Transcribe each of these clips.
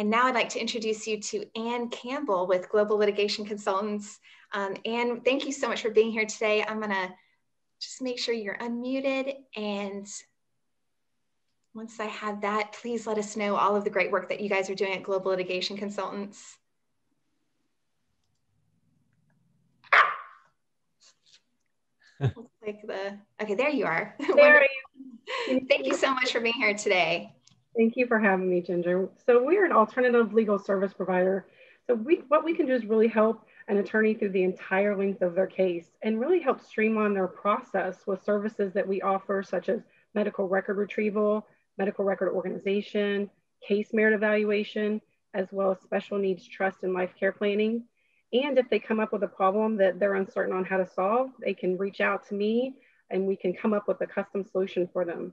And now I'd like to introduce you to Ann Campbell with Global Litigation Consultants. Um, Ann, thank you so much for being here today. I'm gonna just make sure you're unmuted and once I have that, please let us know all of the great work that you guys are doing at Global Litigation Consultants. Like the, okay, there you are. There you. Thank you so much for being here today. Thank you for having me, Ginger. So we're an alternative legal service provider. So we, what we can do is really help an attorney through the entire length of their case and really help streamline their process with services that we offer, such as medical record retrieval, medical record organization, case merit evaluation, as well as special needs trust and life care planning. And if they come up with a problem that they're uncertain on how to solve, they can reach out to me and we can come up with a custom solution for them.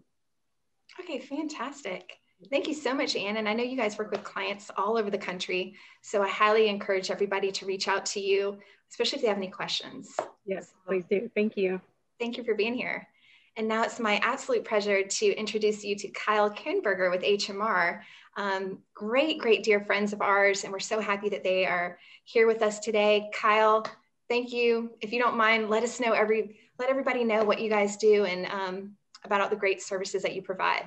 Okay, fantastic. Thank you so much, Ann. And I know you guys work with clients all over the country. So I highly encourage everybody to reach out to you, especially if they have any questions. Yes, please do. Thank you. Thank you for being here. And now it's my absolute pleasure to introduce you to Kyle Kuhnberger with HMR. Um, great, great dear friends of ours, and we're so happy that they are here with us today. Kyle, thank you. If you don't mind, let us know every, let everybody know what you guys do and um, about all the great services that you provide.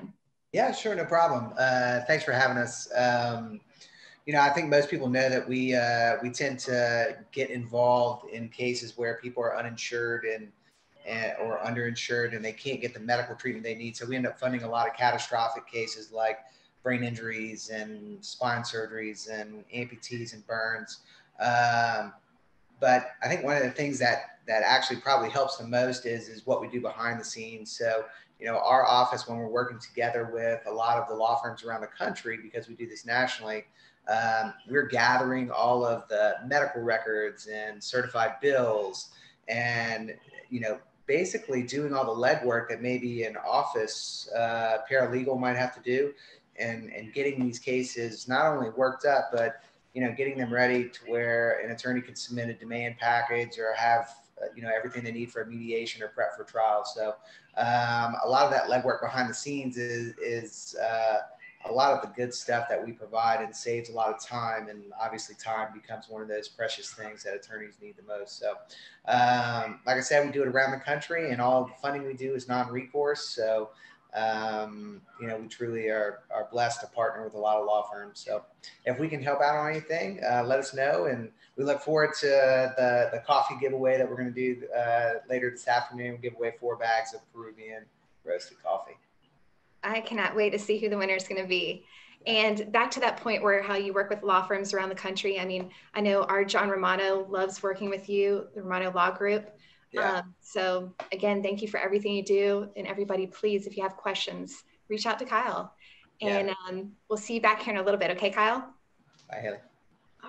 Yeah, sure, no problem. Uh, thanks for having us. Um, you know, I think most people know that we uh, we tend to get involved in cases where people are uninsured and and, or underinsured and they can't get the medical treatment they need. So we end up funding a lot of catastrophic cases like brain injuries and spine surgeries and amputees and burns. Um, but I think one of the things that that actually probably helps the most is is what we do behind the scenes. So you know, our office when we're working together with a lot of the law firms around the country because we do this nationally. Um, we're gathering all of the medical records and certified bills and you know basically doing all the legwork that maybe an office uh, paralegal might have to do and, and getting these cases not only worked up, but you know, getting them ready to where an attorney can submit a demand package or have uh, you know everything they need for mediation or prep for trial. So um, a lot of that legwork behind the scenes is is uh, a lot of the good stuff that we provide and saves a lot of time. And obviously, time becomes one of those precious things that attorneys need the most. So, um, like I said, we do it around the country, and all the funding we do is non-recourse. So, um, you know, we truly are, are blessed to partner with a lot of law firms. So, if we can help out on anything, uh, let us know. And we look forward to the, the coffee giveaway that we're going to do uh, later this afternoon. We'll give away four bags of Peruvian roasted coffee. I cannot wait to see who the winner is going to be. And back to that point where how you work with law firms around the country. I mean, I know our John Romano loves working with you, the Romano Law Group. Yeah. Um, so again, thank you for everything you do. And everybody, please, if you have questions, reach out to Kyle. And yeah. um, we'll see you back here in a little bit. Okay, Kyle? Bye, Haley.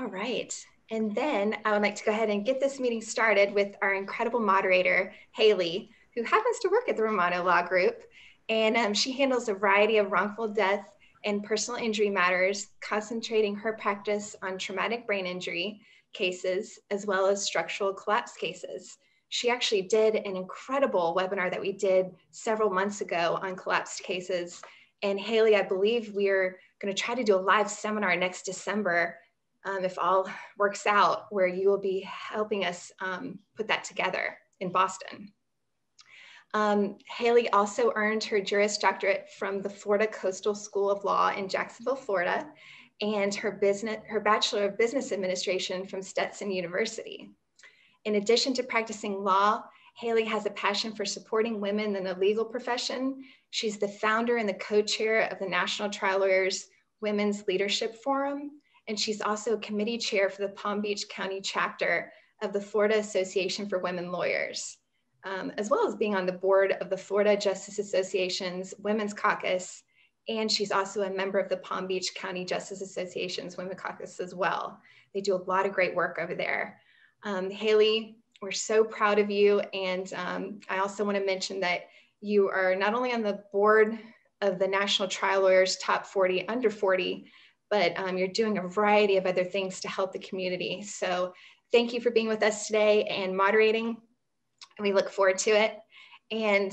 All right. And then I would like to go ahead and get this meeting started with our incredible moderator, Haley, who happens to work at the Romano Law Group. And um, she handles a variety of wrongful death and personal injury matters, concentrating her practice on traumatic brain injury cases as well as structural collapse cases. She actually did an incredible webinar that we did several months ago on collapsed cases. And Haley, I believe we're going to try to do a live seminar next December, um, if all works out, where you will be helping us um, put that together in Boston. Um, Haley also earned her Juris Doctorate from the Florida Coastal School of Law in Jacksonville, Florida, and her, business, her Bachelor of Business Administration from Stetson University. In addition to practicing law, Haley has a passion for supporting women in the legal profession. She's the founder and the co-chair of the National Trial Lawyers Women's Leadership Forum, and she's also committee chair for the Palm Beach County chapter of the Florida Association for Women Lawyers um, as well as being on the board of the Florida Justice Association's Women's Caucus. And she's also a member of the Palm Beach County Justice Association's Women's Caucus as well. They do a lot of great work over there. Um, Haley, we're so proud of you. And um, I also want to mention that you are not only on the board of the National Trial Lawyers Top 40 Under 40, but um, you're doing a variety of other things to help the community. So thank you for being with us today and moderating we look forward to it. And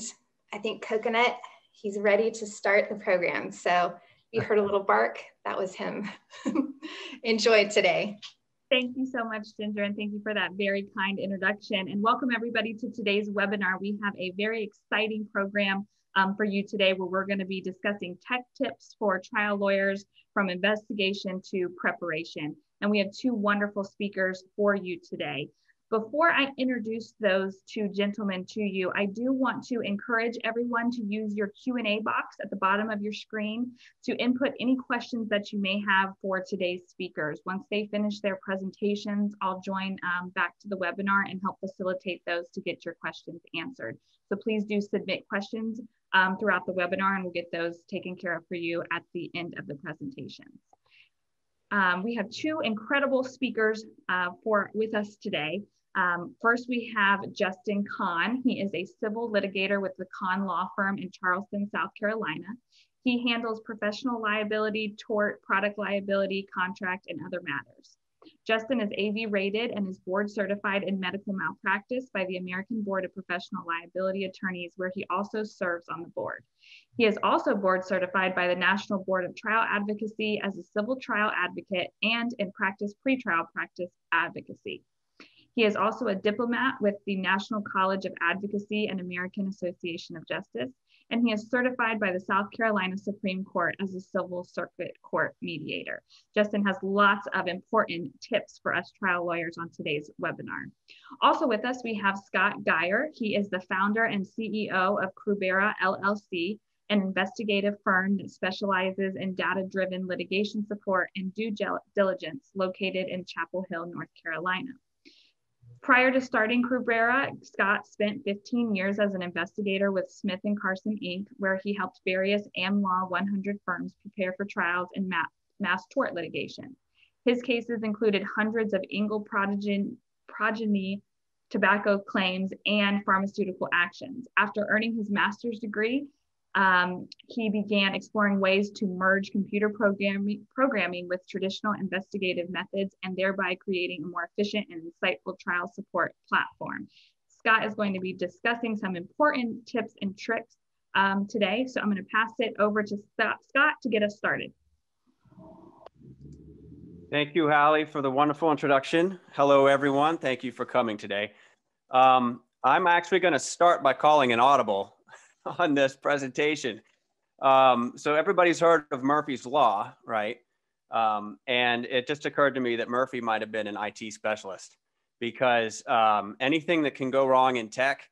I think Coconut, he's ready to start the program. So You heard a little bark. That was him. Enjoy today. Thank you so much, Ginger, and thank you for that very kind introduction. And welcome everybody to today's webinar. We have a very exciting program um, for you today where we're gonna be discussing tech tips for trial lawyers from investigation to preparation. And we have two wonderful speakers for you today. Before I introduce those two gentlemen to you, I do want to encourage everyone to use your Q&A box at the bottom of your screen to input any questions that you may have for today's speakers. Once they finish their presentations, I'll join um, back to the webinar and help facilitate those to get your questions answered. So please do submit questions um, throughout the webinar and we'll get those taken care of for you at the end of the presentation. Um, we have two incredible speakers uh, for with us today. Um, first, we have Justin Kahn. He is a civil litigator with the Kahn Law Firm in Charleston, South Carolina. He handles professional liability, tort, product liability, contract, and other matters. Justin is AV rated and is board certified in medical malpractice by the American Board of Professional Liability Attorneys, where he also serves on the board. He is also board certified by the National Board of Trial Advocacy as a civil trial advocate and in practice pretrial practice advocacy. He is also a diplomat with the National College of Advocacy and American Association of Justice, and he is certified by the South Carolina Supreme Court as a civil circuit court mediator. Justin has lots of important tips for us trial lawyers on today's webinar. Also with us, we have Scott Geier. He is the founder and CEO of Krubera LLC, an investigative firm that specializes in data-driven litigation support and due diligence located in Chapel Hill, North Carolina. Prior to starting Krubera, Scott spent 15 years as an investigator with Smith & Carson Inc., where he helped various Am Law 100 firms prepare for trials in mass tort litigation. His cases included hundreds of Engle progeny tobacco claims and pharmaceutical actions. After earning his master's degree, um, he began exploring ways to merge computer programming, programming with traditional investigative methods and thereby creating a more efficient and insightful trial support platform. Scott is going to be discussing some important tips and tricks um, today. So I'm going to pass it over to Scott to get us started. Thank you, Hallie, for the wonderful introduction. Hello, everyone. Thank you for coming today. Um, I'm actually going to start by calling an audible on this presentation. Um, so everybody's heard of Murphy's Law, right? Um, and it just occurred to me that Murphy might have been an IT specialist because um, anything that can go wrong in tech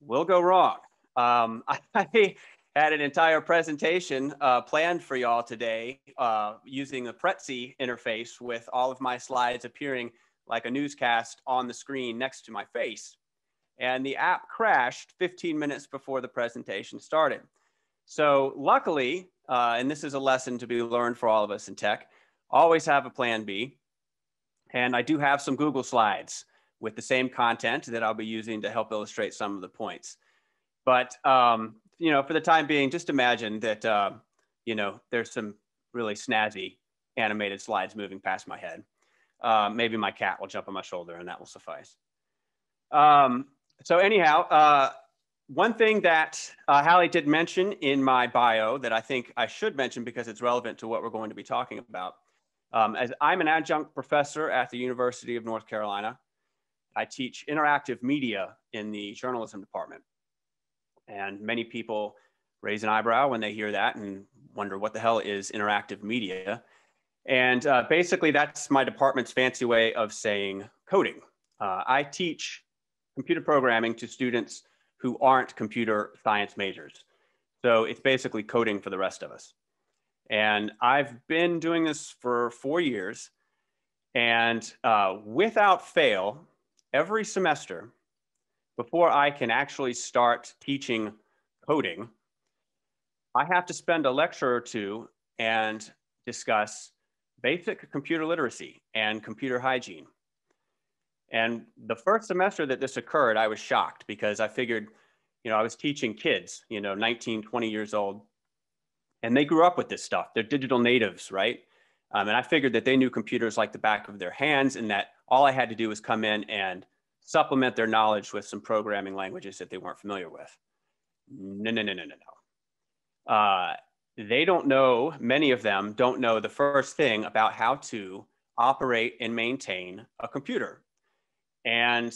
will go wrong. Um, I had an entire presentation uh, planned for y'all today uh, using the Prezi interface with all of my slides appearing like a newscast on the screen next to my face and the app crashed 15 minutes before the presentation started. So luckily, uh, and this is a lesson to be learned for all of us in tech, always have a plan B. And I do have some Google Slides with the same content that I'll be using to help illustrate some of the points. But, um, you know, for the time being, just imagine that, uh, you know, there's some really snazzy animated slides moving past my head. Uh, maybe my cat will jump on my shoulder and that will suffice. Um, so anyhow, uh, one thing that uh, Hallie did mention in my bio that I think I should mention because it's relevant to what we're going to be talking about. Um, as I'm an adjunct professor at the University of North Carolina, I teach interactive media in the journalism department. And many people raise an eyebrow when they hear that and wonder what the hell is interactive media. And uh, basically, that's my department's fancy way of saying coding. Uh, I teach computer programming to students who aren't computer science majors. So it's basically coding for the rest of us. And I've been doing this for four years. And uh, without fail, every semester, before I can actually start teaching coding, I have to spend a lecture or two and discuss basic computer literacy and computer hygiene. And the first semester that this occurred, I was shocked because I figured, you know, I was teaching kids, you know, 19, 20 years old, and they grew up with this stuff. They're digital natives, right? Um, and I figured that they knew computers like the back of their hands and that all I had to do was come in and supplement their knowledge with some programming languages that they weren't familiar with. No, no, no, no, no, no. Uh, they don't know, many of them don't know the first thing about how to operate and maintain a computer. And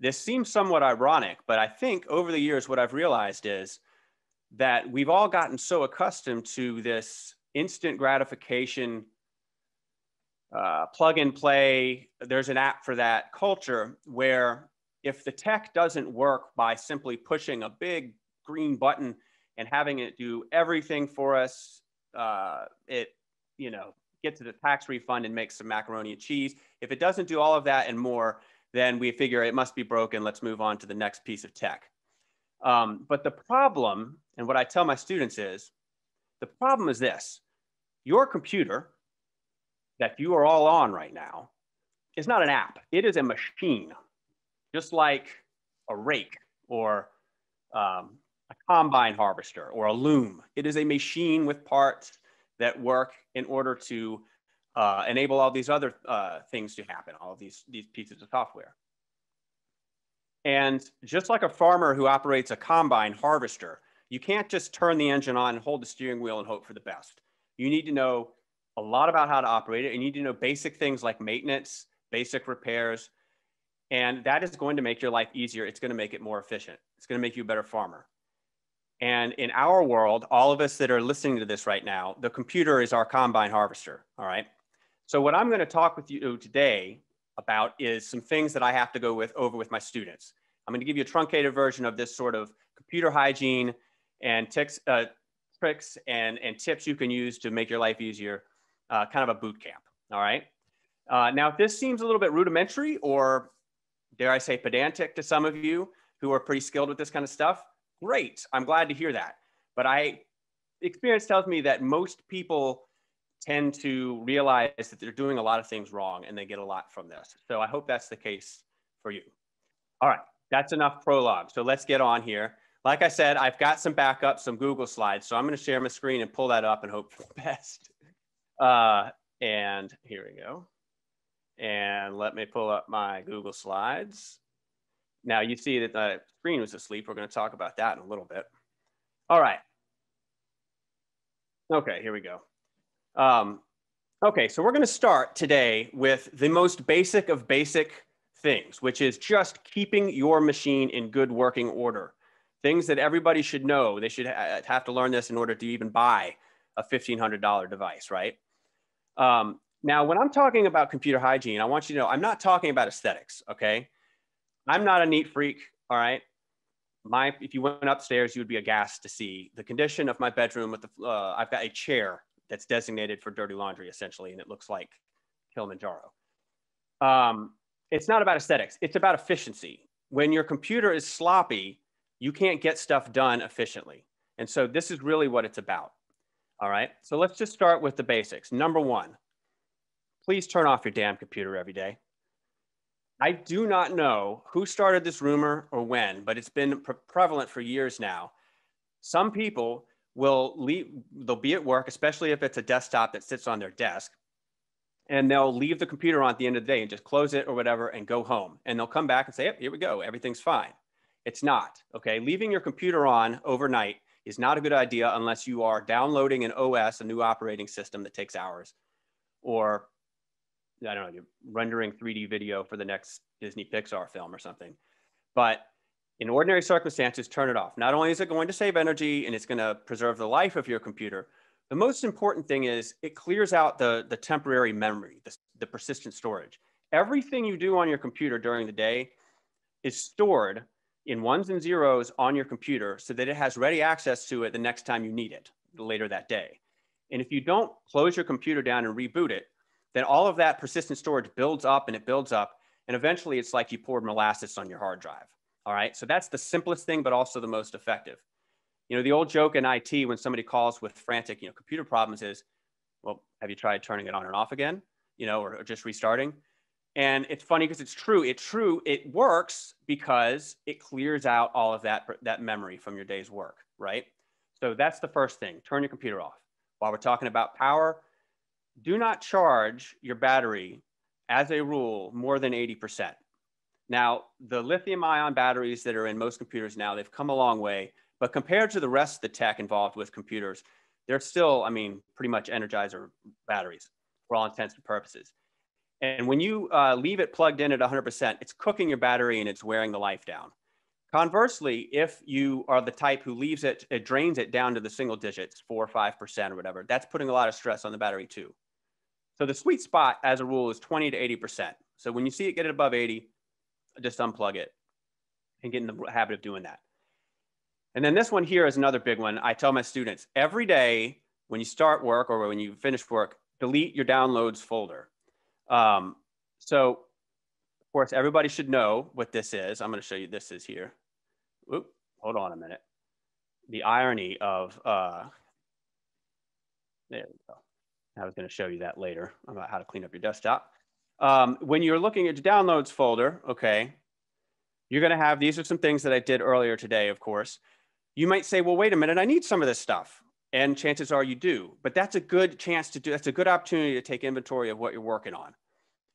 this seems somewhat ironic, but I think over the years, what I've realized is that we've all gotten so accustomed to this instant gratification, uh, plug and play. There's an app for that culture where if the tech doesn't work by simply pushing a big green button and having it do everything for us, uh, it, you know, get to the tax refund and make some macaroni and cheese. If it doesn't do all of that and more, then we figure it must be broken. Let's move on to the next piece of tech. Um, but the problem, and what I tell my students is, the problem is this. Your computer that you are all on right now is not an app. It is a machine, just like a rake or um, a combine harvester or a loom. It is a machine with parts that work in order to uh, enable all these other uh, things to happen, all of these, these pieces of software. And just like a farmer who operates a combine harvester, you can't just turn the engine on, and hold the steering wheel and hope for the best. You need to know a lot about how to operate it. You need to know basic things like maintenance, basic repairs, and that is going to make your life easier. It's going to make it more efficient. It's going to make you a better farmer. And in our world, all of us that are listening to this right now, the computer is our combine harvester. All right. So what I'm going to talk with you today about is some things that I have to go with over with my students. I'm going to give you a truncated version of this sort of computer hygiene and ticks, uh, tricks and, and tips you can use to make your life easier, uh, kind of a boot camp. All right. Uh, now, if this seems a little bit rudimentary or dare I say pedantic to some of you who are pretty skilled with this kind of stuff, great. I'm glad to hear that. But I experience tells me that most people tend to realize that they're doing a lot of things wrong and they get a lot from this. So I hope that's the case for you. All right, that's enough prologue. So let's get on here. Like I said, I've got some backup, some Google slides. So I'm going to share my screen and pull that up and hope for the best. Uh, and here we go. And let me pull up my Google slides. Now you see that the screen was asleep. We're going to talk about that in a little bit. All right. Okay, here we go. Um, okay, so we're going to start today with the most basic of basic things, which is just keeping your machine in good working order. Things that everybody should know. They should ha have to learn this in order to even buy a $1,500 device, right? Um, now, when I'm talking about computer hygiene, I want you to know I'm not talking about aesthetics, okay? I'm not a neat freak, all right? My, if you went upstairs, you would be aghast to see the condition of my bedroom with the, uh, I've got a chair that's designated for dirty laundry essentially, and it looks like Kilimanjaro. Um, it's not about aesthetics, it's about efficiency. When your computer is sloppy, you can't get stuff done efficiently. And so this is really what it's about. All right, so let's just start with the basics. Number one, please turn off your damn computer every day. I do not know who started this rumor or when, but it's been pre prevalent for years now. Some people will leave, they'll be at work, especially if it's a desktop that sits on their desk, and they'll leave the computer on at the end of the day and just close it or whatever and go home. And they'll come back and say, yep, here we go, everything's fine. It's not, okay? Leaving your computer on overnight is not a good idea unless you are downloading an OS, a new operating system that takes hours, or I don't know, you're rendering 3D video for the next Disney Pixar film or something. But in ordinary circumstances, turn it off. Not only is it going to save energy and it's going to preserve the life of your computer, the most important thing is it clears out the, the temporary memory, the, the persistent storage. Everything you do on your computer during the day is stored in ones and zeros on your computer so that it has ready access to it the next time you need it later that day. And if you don't close your computer down and reboot it, then all of that persistent storage builds up and it builds up. And eventually it's like you poured molasses on your hard drive. All right, so that's the simplest thing, but also the most effective. You know, the old joke in IT when somebody calls with frantic, you know, computer problems is, well, have you tried turning it on and off again? You know, or, or just restarting? And it's funny because it's true. It's true. It works because it clears out all of that, that memory from your day's work, right? So that's the first thing. Turn your computer off. While we're talking about power, do not charge your battery as a rule more than 80%. Now, the lithium ion batteries that are in most computers now, they've come a long way, but compared to the rest of the tech involved with computers, they're still, I mean, pretty much Energizer batteries for all intents and purposes. And when you uh, leave it plugged in at 100%, it's cooking your battery and it's wearing the life down. Conversely, if you are the type who leaves it, it drains it down to the single digits, four or 5% or whatever, that's putting a lot of stress on the battery too. So the sweet spot as a rule is 20 to 80%. So when you see it get it above 80, just unplug it and get in the habit of doing that. And then this one here is another big one. I tell my students every day when you start work or when you finish work, delete your downloads folder. Um, so, of course, everybody should know what this is. I'm going to show you this is here. Oop, hold on a minute. The irony of, uh, there we go. I was going to show you that later about how to clean up your desktop. Um, when you're looking at your downloads folder, okay, you're going to have these are some things that I did earlier today, of course. You might say, well, wait a minute, I need some of this stuff. And chances are you do, but that's a good chance to do, that's a good opportunity to take inventory of what you're working on.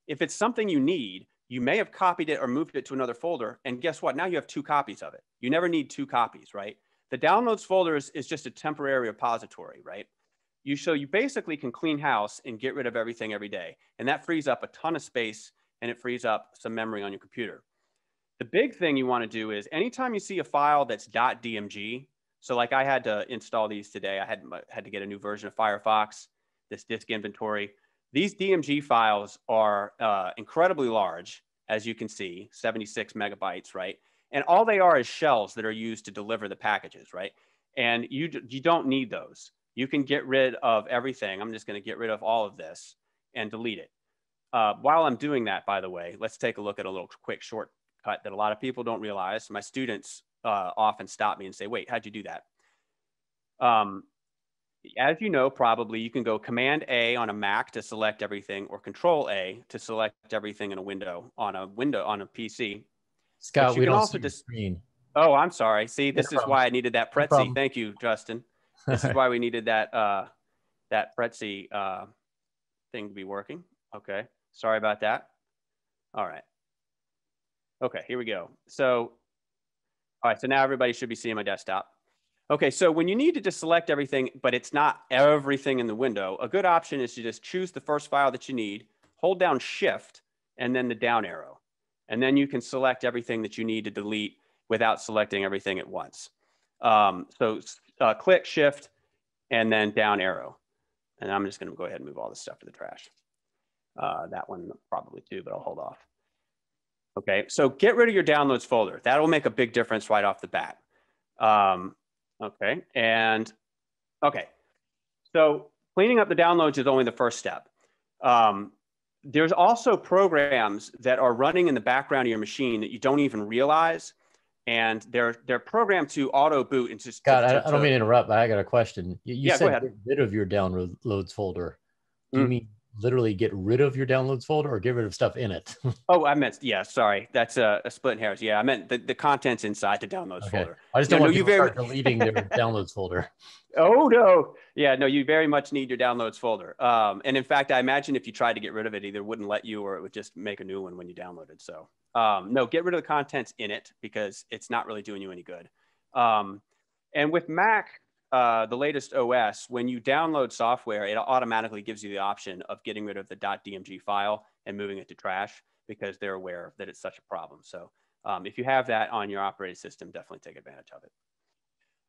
If it's something you need, you may have copied it or moved it to another folder. And guess what? Now you have two copies of it. You never need two copies, right? The downloads folder is, is just a temporary repository, right? You so you basically can clean house and get rid of everything every day. And that frees up a ton of space and it frees up some memory on your computer. The big thing you want to do is anytime you see a file that's .dmg, so like I had to install these today. I had, had to get a new version of Firefox, this disk inventory. These DMG files are uh, incredibly large, as you can see, 76 megabytes, right? And all they are is shells that are used to deliver the packages, right? And you, you don't need those. You can get rid of everything. I'm just gonna get rid of all of this and delete it. Uh, while I'm doing that, by the way, let's take a look at a little quick shortcut that a lot of people don't realize. My students uh, often stop me and say, wait, how'd you do that? Um, as you know, probably you can go Command A on a Mac to select everything, or Control A to select everything in a window on a window on a PC. Scott, we don't see the screen. Oh, I'm sorry. See, this no is why I needed that Prezi. No Thank you, Justin. This is why we needed that uh, that Prezi uh, thing to be working. Okay, sorry about that. All right. Okay, here we go. So, all right. So now everybody should be seeing my desktop. Okay, so when you need to just select everything, but it's not everything in the window, a good option is to just choose the first file that you need, hold down shift, and then the down arrow. And then you can select everything that you need to delete without selecting everything at once. Um, so uh, click shift and then down arrow. And I'm just gonna go ahead and move all this stuff to the trash. Uh, that one probably too, but I'll hold off. Okay, so get rid of your downloads folder. That'll make a big difference right off the bat. Um, Okay, and okay, so cleaning up the downloads is only the first step. Um, there's also programs that are running in the background of your machine that you don't even realize, and they're they're programmed to auto boot and just. God, I, I, don't mean to interrupt, but I got a question. You, you yeah, said get rid of your downloads folder. Do mm. you mean literally get rid of your downloads folder or get rid of stuff in it? oh, I meant yeah. Sorry, that's a, a split in hairs. Yeah, I meant the, the contents inside the downloads okay. folder. I just don't want no, you very... start deleting their downloads folder. Oh no, yeah, no, you very much need your downloads folder. Um, and in fact, I imagine if you tried to get rid of it, either wouldn't let you or it would just make a new one when you downloaded. So um, no, get rid of the contents in it because it's not really doing you any good. Um, and with Mac, uh, the latest OS, when you download software, it automatically gives you the option of getting rid of the .dmg file and moving it to trash because they're aware that it's such a problem. So um, if you have that on your operating system, definitely take advantage of it.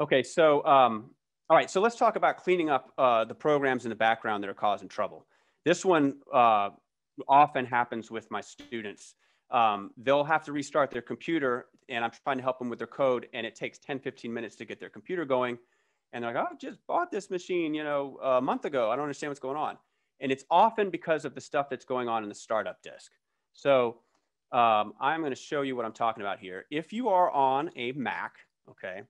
Okay, so um, all right, so let's talk about cleaning up uh, the programs in the background that are causing trouble. This one uh, often happens with my students. Um, they'll have to restart their computer and I'm trying to help them with their code and it takes 10, 15 minutes to get their computer going and they're like, oh, I just bought this machine, you know, a month ago. I don't understand what's going on. And it's often because of the stuff that's going on in the startup disk. So um, I'm going to show you what I'm talking about here. If you are on a Mac, okay,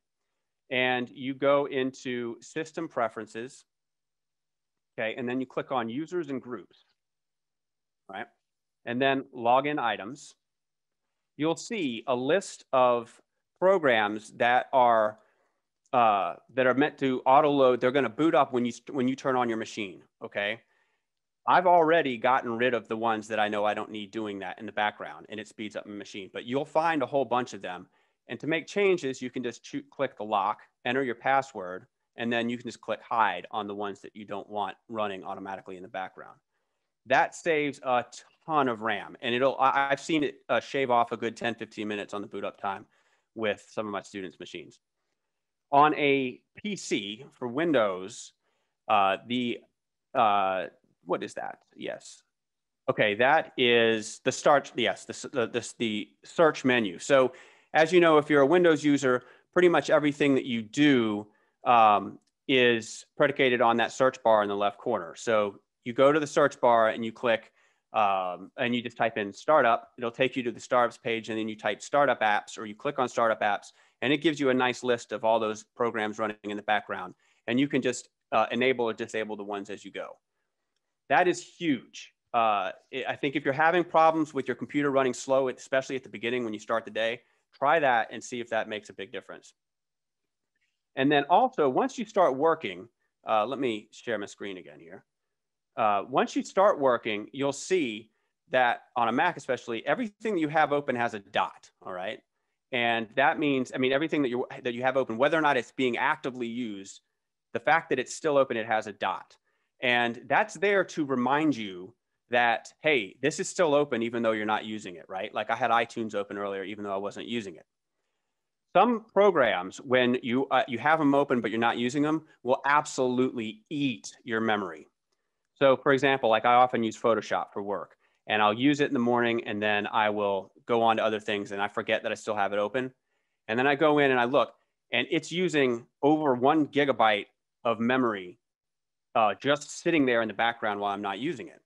and you go into System Preferences, okay, and then you click on Users and Groups, right, and then Login Items, you'll see a list of programs that are uh, that are meant to auto load. They're going to boot up when you when you turn on your machine. Okay. I've already gotten rid of the ones that I know I don't need doing that in the background, and it speeds up my machine. But you'll find a whole bunch of them. And to make changes, you can just click the lock, enter your password, and then you can just click hide on the ones that you don't want running automatically in the background. That saves a ton of RAM and it'll, I, have seen it uh, shave off a good 10, 15 minutes on the boot up time with some of my students' machines. On a PC for Windows, uh, the, uh, what is that? Yes. Okay, that is the start, yes, the, the, the, the search menu. So as you know, if you're a Windows user, pretty much everything that you do um, is predicated on that search bar in the left corner. So you go to the search bar and you click um, and you just type in startup. It'll take you to the startups page and then you type startup apps or you click on startup apps and it gives you a nice list of all those programs running in the background. And you can just uh, enable or disable the ones as you go. That is huge. Uh, I think if you're having problems with your computer running slow, especially at the beginning when you start the day, try that and see if that makes a big difference. And then also, once you start working, uh, let me share my screen again here. Uh, once you start working, you'll see that on a Mac especially, everything you have open has a dot, all right? And that means, I mean, everything that you, that you have open, whether or not it's being actively used, the fact that it's still open, it has a dot. And that's there to remind you that, hey, this is still open even though you're not using it, right? Like I had iTunes open earlier, even though I wasn't using it. Some programs, when you, uh, you have them open but you're not using them, will absolutely eat your memory. So for example, like I often use Photoshop for work and I'll use it in the morning and then I will go on to other things and I forget that I still have it open. And then I go in and I look and it's using over one gigabyte of memory uh, just sitting there in the background while I'm not using it.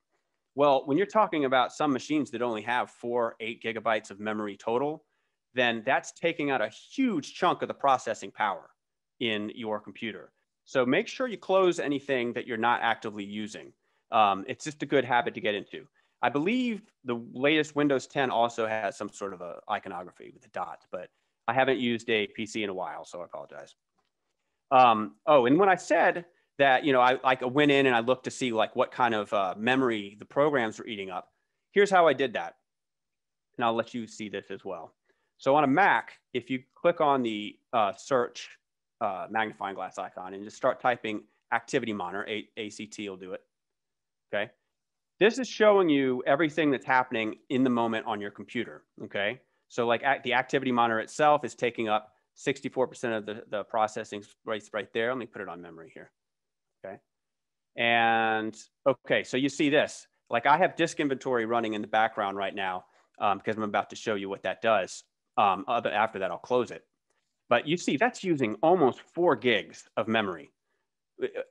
Well, when you're talking about some machines that only have four, eight gigabytes of memory total, then that's taking out a huge chunk of the processing power in your computer. So make sure you close anything that you're not actively using. Um, it's just a good habit to get into. I believe the latest Windows 10 also has some sort of a iconography with the dots, but I haven't used a PC in a while, so I apologize. Um, oh, and when I said that, you know, I like went in and I looked to see like what kind of uh, memory the programs were eating up. Here's how I did that. And I'll let you see this as well. So on a Mac, if you click on the uh, search uh, magnifying glass icon and just start typing activity monitor, A ACT will do it, okay? This is showing you everything that's happening in the moment on your computer, okay? So like the activity monitor itself is taking up 64% of the, the processing rates right there. Let me put it on memory here, okay? And okay, so you see this. Like I have disk inventory running in the background right now um, because I'm about to show you what that does. Um, after that, I'll close it. But you see, that's using almost four gigs of memory.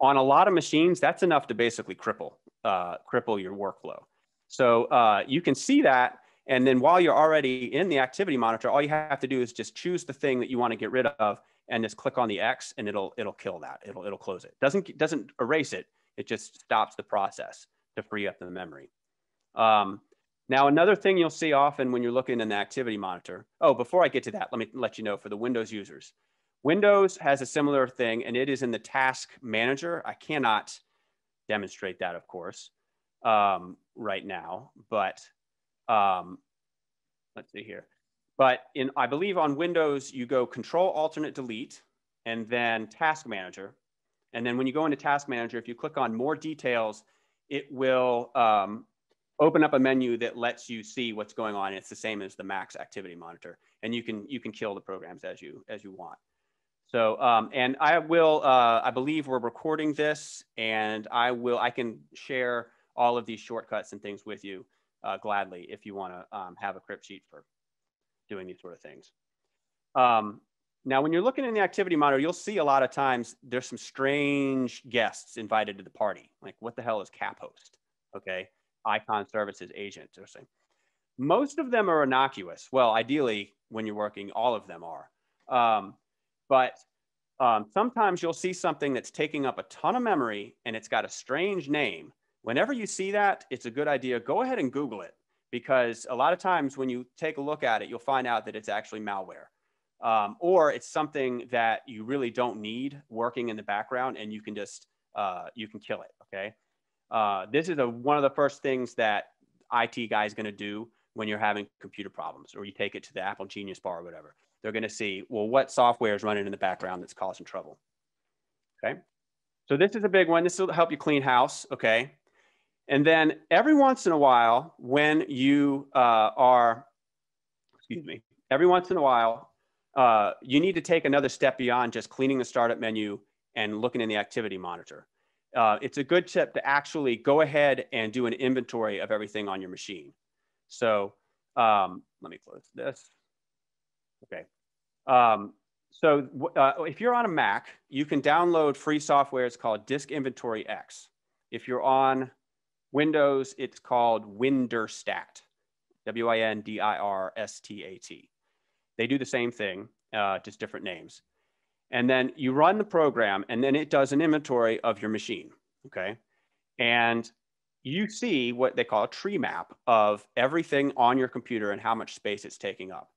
On a lot of machines, that's enough to basically cripple, uh, cripple your workflow. So uh, you can see that. And then while you're already in the activity monitor, all you have to do is just choose the thing that you want to get rid of and just click on the X and it'll, it'll kill that. It'll, it'll close it. Doesn't, doesn't erase it. It just stops the process to free up the memory. Um, now, another thing you'll see often when you're looking in the activity monitor. Oh, before I get to that, let me let you know for the Windows users. Windows has a similar thing and it is in the task manager. I cannot demonstrate that, of course, um, right now, but um, let's see here. But in, I believe on Windows, you go control alternate delete and then task manager. And then when you go into task manager, if you click on more details, it will um, open up a menu that lets you see what's going on. It's the same as the Mac's activity monitor, and you can you can kill the programs as you as you want. So, um, and I will, uh, I believe we're recording this, and I will, I can share all of these shortcuts and things with you uh, gladly if you want to um, have a crypt sheet for doing these sort of things. Um, now, when you're looking in the activity monitor, you'll see a lot of times there's some strange guests invited to the party. Like, what the hell is cap host? Okay. Icon services agent or something. Most of them are innocuous. Well, ideally, when you're working, all of them are. Um, but um, sometimes you'll see something that's taking up a ton of memory and it's got a strange name. Whenever you see that, it's a good idea. Go ahead and Google it because a lot of times when you take a look at it, you'll find out that it's actually malware. Um, or it's something that you really don't need working in the background and you can just, uh, you can kill it, okay? Uh, this is a, one of the first things that IT guy is going to do when you're having computer problems or you take it to the Apple Genius Bar or whatever. They're going to see, well, what software is running in the background that's causing trouble. okay? So this is a big one. This will help you clean house, okay? And then every once in a while, when you uh, are, excuse me, every once in a while, uh, you need to take another step beyond just cleaning the startup menu and looking in the activity monitor. Uh, it's a good tip to actually go ahead and do an inventory of everything on your machine. So um, let me close this. Okay. Um, so uh, if you're on a Mac, you can download free software. It's called Disk Inventory X. If you're on Windows, it's called Windirstat, W-I-N-D-I-R-S-T-A-T. They do the same thing, uh, just different names. And then you run the program, and then it does an inventory of your machine, okay? And you see what they call a tree map of everything on your computer and how much space it's taking up.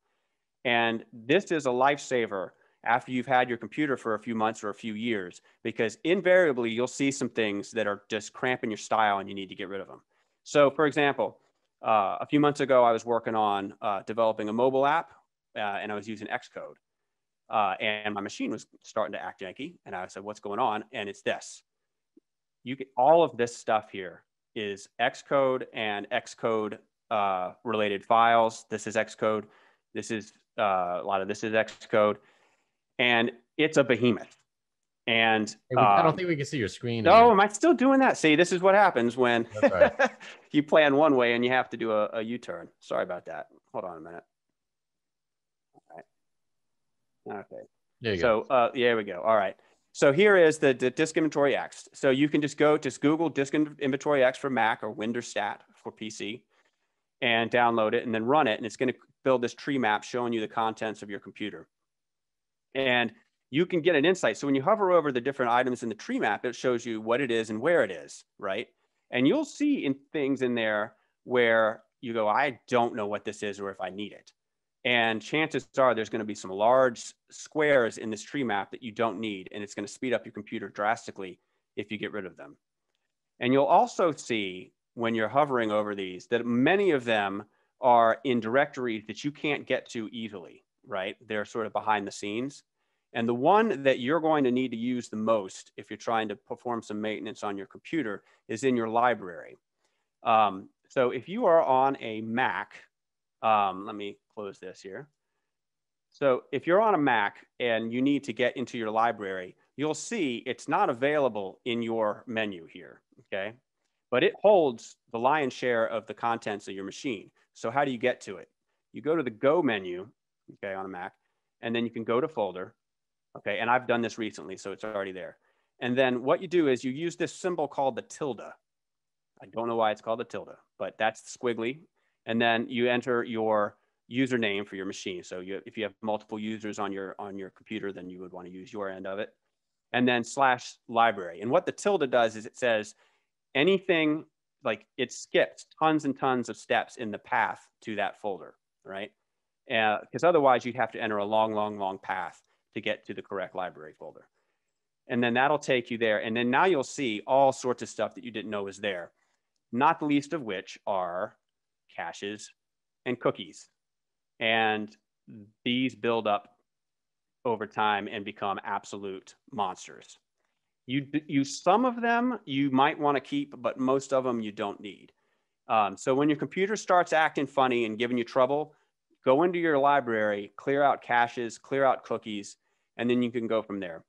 And this is a lifesaver after you've had your computer for a few months or a few years, because invariably you'll see some things that are just cramping your style and you need to get rid of them. So for example, uh, a few months ago, I was working on uh, developing a mobile app uh, and I was using Xcode. Uh, and my machine was starting to act janky. And I said, what's going on? And it's this. You get all of this stuff here is Xcode and Xcode uh, related files. This is Xcode. This is uh, a lot of this is Xcode and it's a behemoth. And hey, we, I don't um, think we can see your screen. No, am I still doing that? See, this is what happens when right. you plan one way and you have to do a a U-turn. Sorry about that. Hold on a minute. All right. Okay. There you so, go. Uh, yeah, we go. All right. So here is the, the disk inventory X. So you can just go just Google disk inventory X for Mac or Windirstat for PC and download it and then run it. And it's going to build this tree map showing you the contents of your computer and you can get an insight. So when you hover over the different items in the tree map, it shows you what it is and where it is, right? And you'll see in things in there where you go, I don't know what this is or if I need it. And chances are there's going to be some large squares in this tree map that you don't need, and it's going to speed up your computer drastically if you get rid of them. And you'll also see when you're hovering over these that many of them are in directories that you can't get to easily right? They're sort of behind the scenes. And the one that you're going to need to use the most if you're trying to perform some maintenance on your computer is in your library. Um, so if you are on a Mac, um, let me close this here. So if you're on a Mac and you need to get into your library, you'll see it's not available in your menu here, okay? But it holds the lion's share of the contents of your machine. So how do you get to it? You go to the Go menu okay, on a Mac. And then you can go to folder, okay? And I've done this recently, so it's already there. And then what you do is you use this symbol called the tilde. I don't know why it's called the tilde, but that's squiggly. And then you enter your username for your machine. So you, if you have multiple users on your, on your computer, then you would want to use your end of it. And then slash library. And what the tilde does is it says anything like it skips tons and tons of steps in the path to that folder, right? because uh, otherwise you'd have to enter a long, long, long path to get to the correct library folder. And then that'll take you there. And then now you'll see all sorts of stuff that you didn't know was there, not the least of which are caches and cookies. And these build up over time and become absolute monsters. You, you some of them you might want to keep, but most of them you don't need. Um, so when your computer starts acting funny and giving you trouble, go into your library, clear out caches, clear out cookies, and then you can go from there.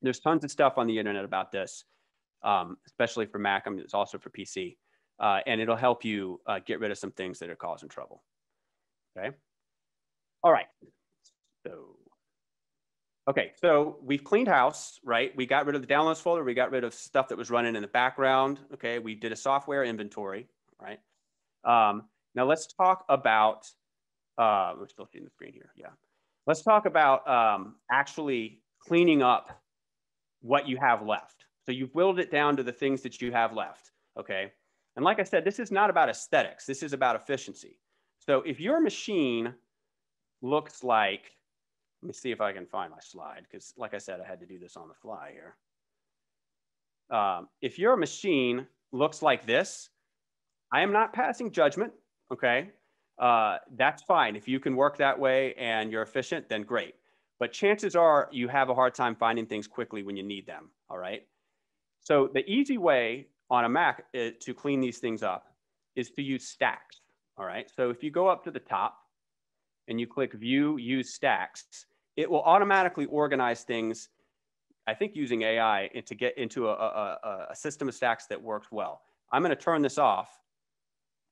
There's tons of stuff on the internet about this, um, especially for Mac. I mean, it's also for PC. Uh, and it'll help you uh, get rid of some things that are causing trouble. Okay. All right. So, okay. So we've cleaned house, right? We got rid of the downloads folder. We got rid of stuff that was running in the background. Okay. We did a software inventory, right? Um, now let's talk about uh, we're still seeing the screen here. Yeah. Let's talk about um, actually cleaning up what you have left. So you've whittled it down to the things that you have left. Okay. And like I said, this is not about aesthetics. This is about efficiency. So if your machine looks like, let me see if I can find my slide, because like I said, I had to do this on the fly here. Um, if your machine looks like this, I am not passing judgment, okay? uh, that's fine. If you can work that way and you're efficient, then great. but chances are you have a hard time finding things quickly when you need them, all right? So the easy way on a Mac uh, to clean these things up is to use stacks, all right? So if you go up to the top and you click View, Use Stacks, it will automatically organize things, I think using AI, to get into a, a, a system of stacks that works well. I'm gonna turn this off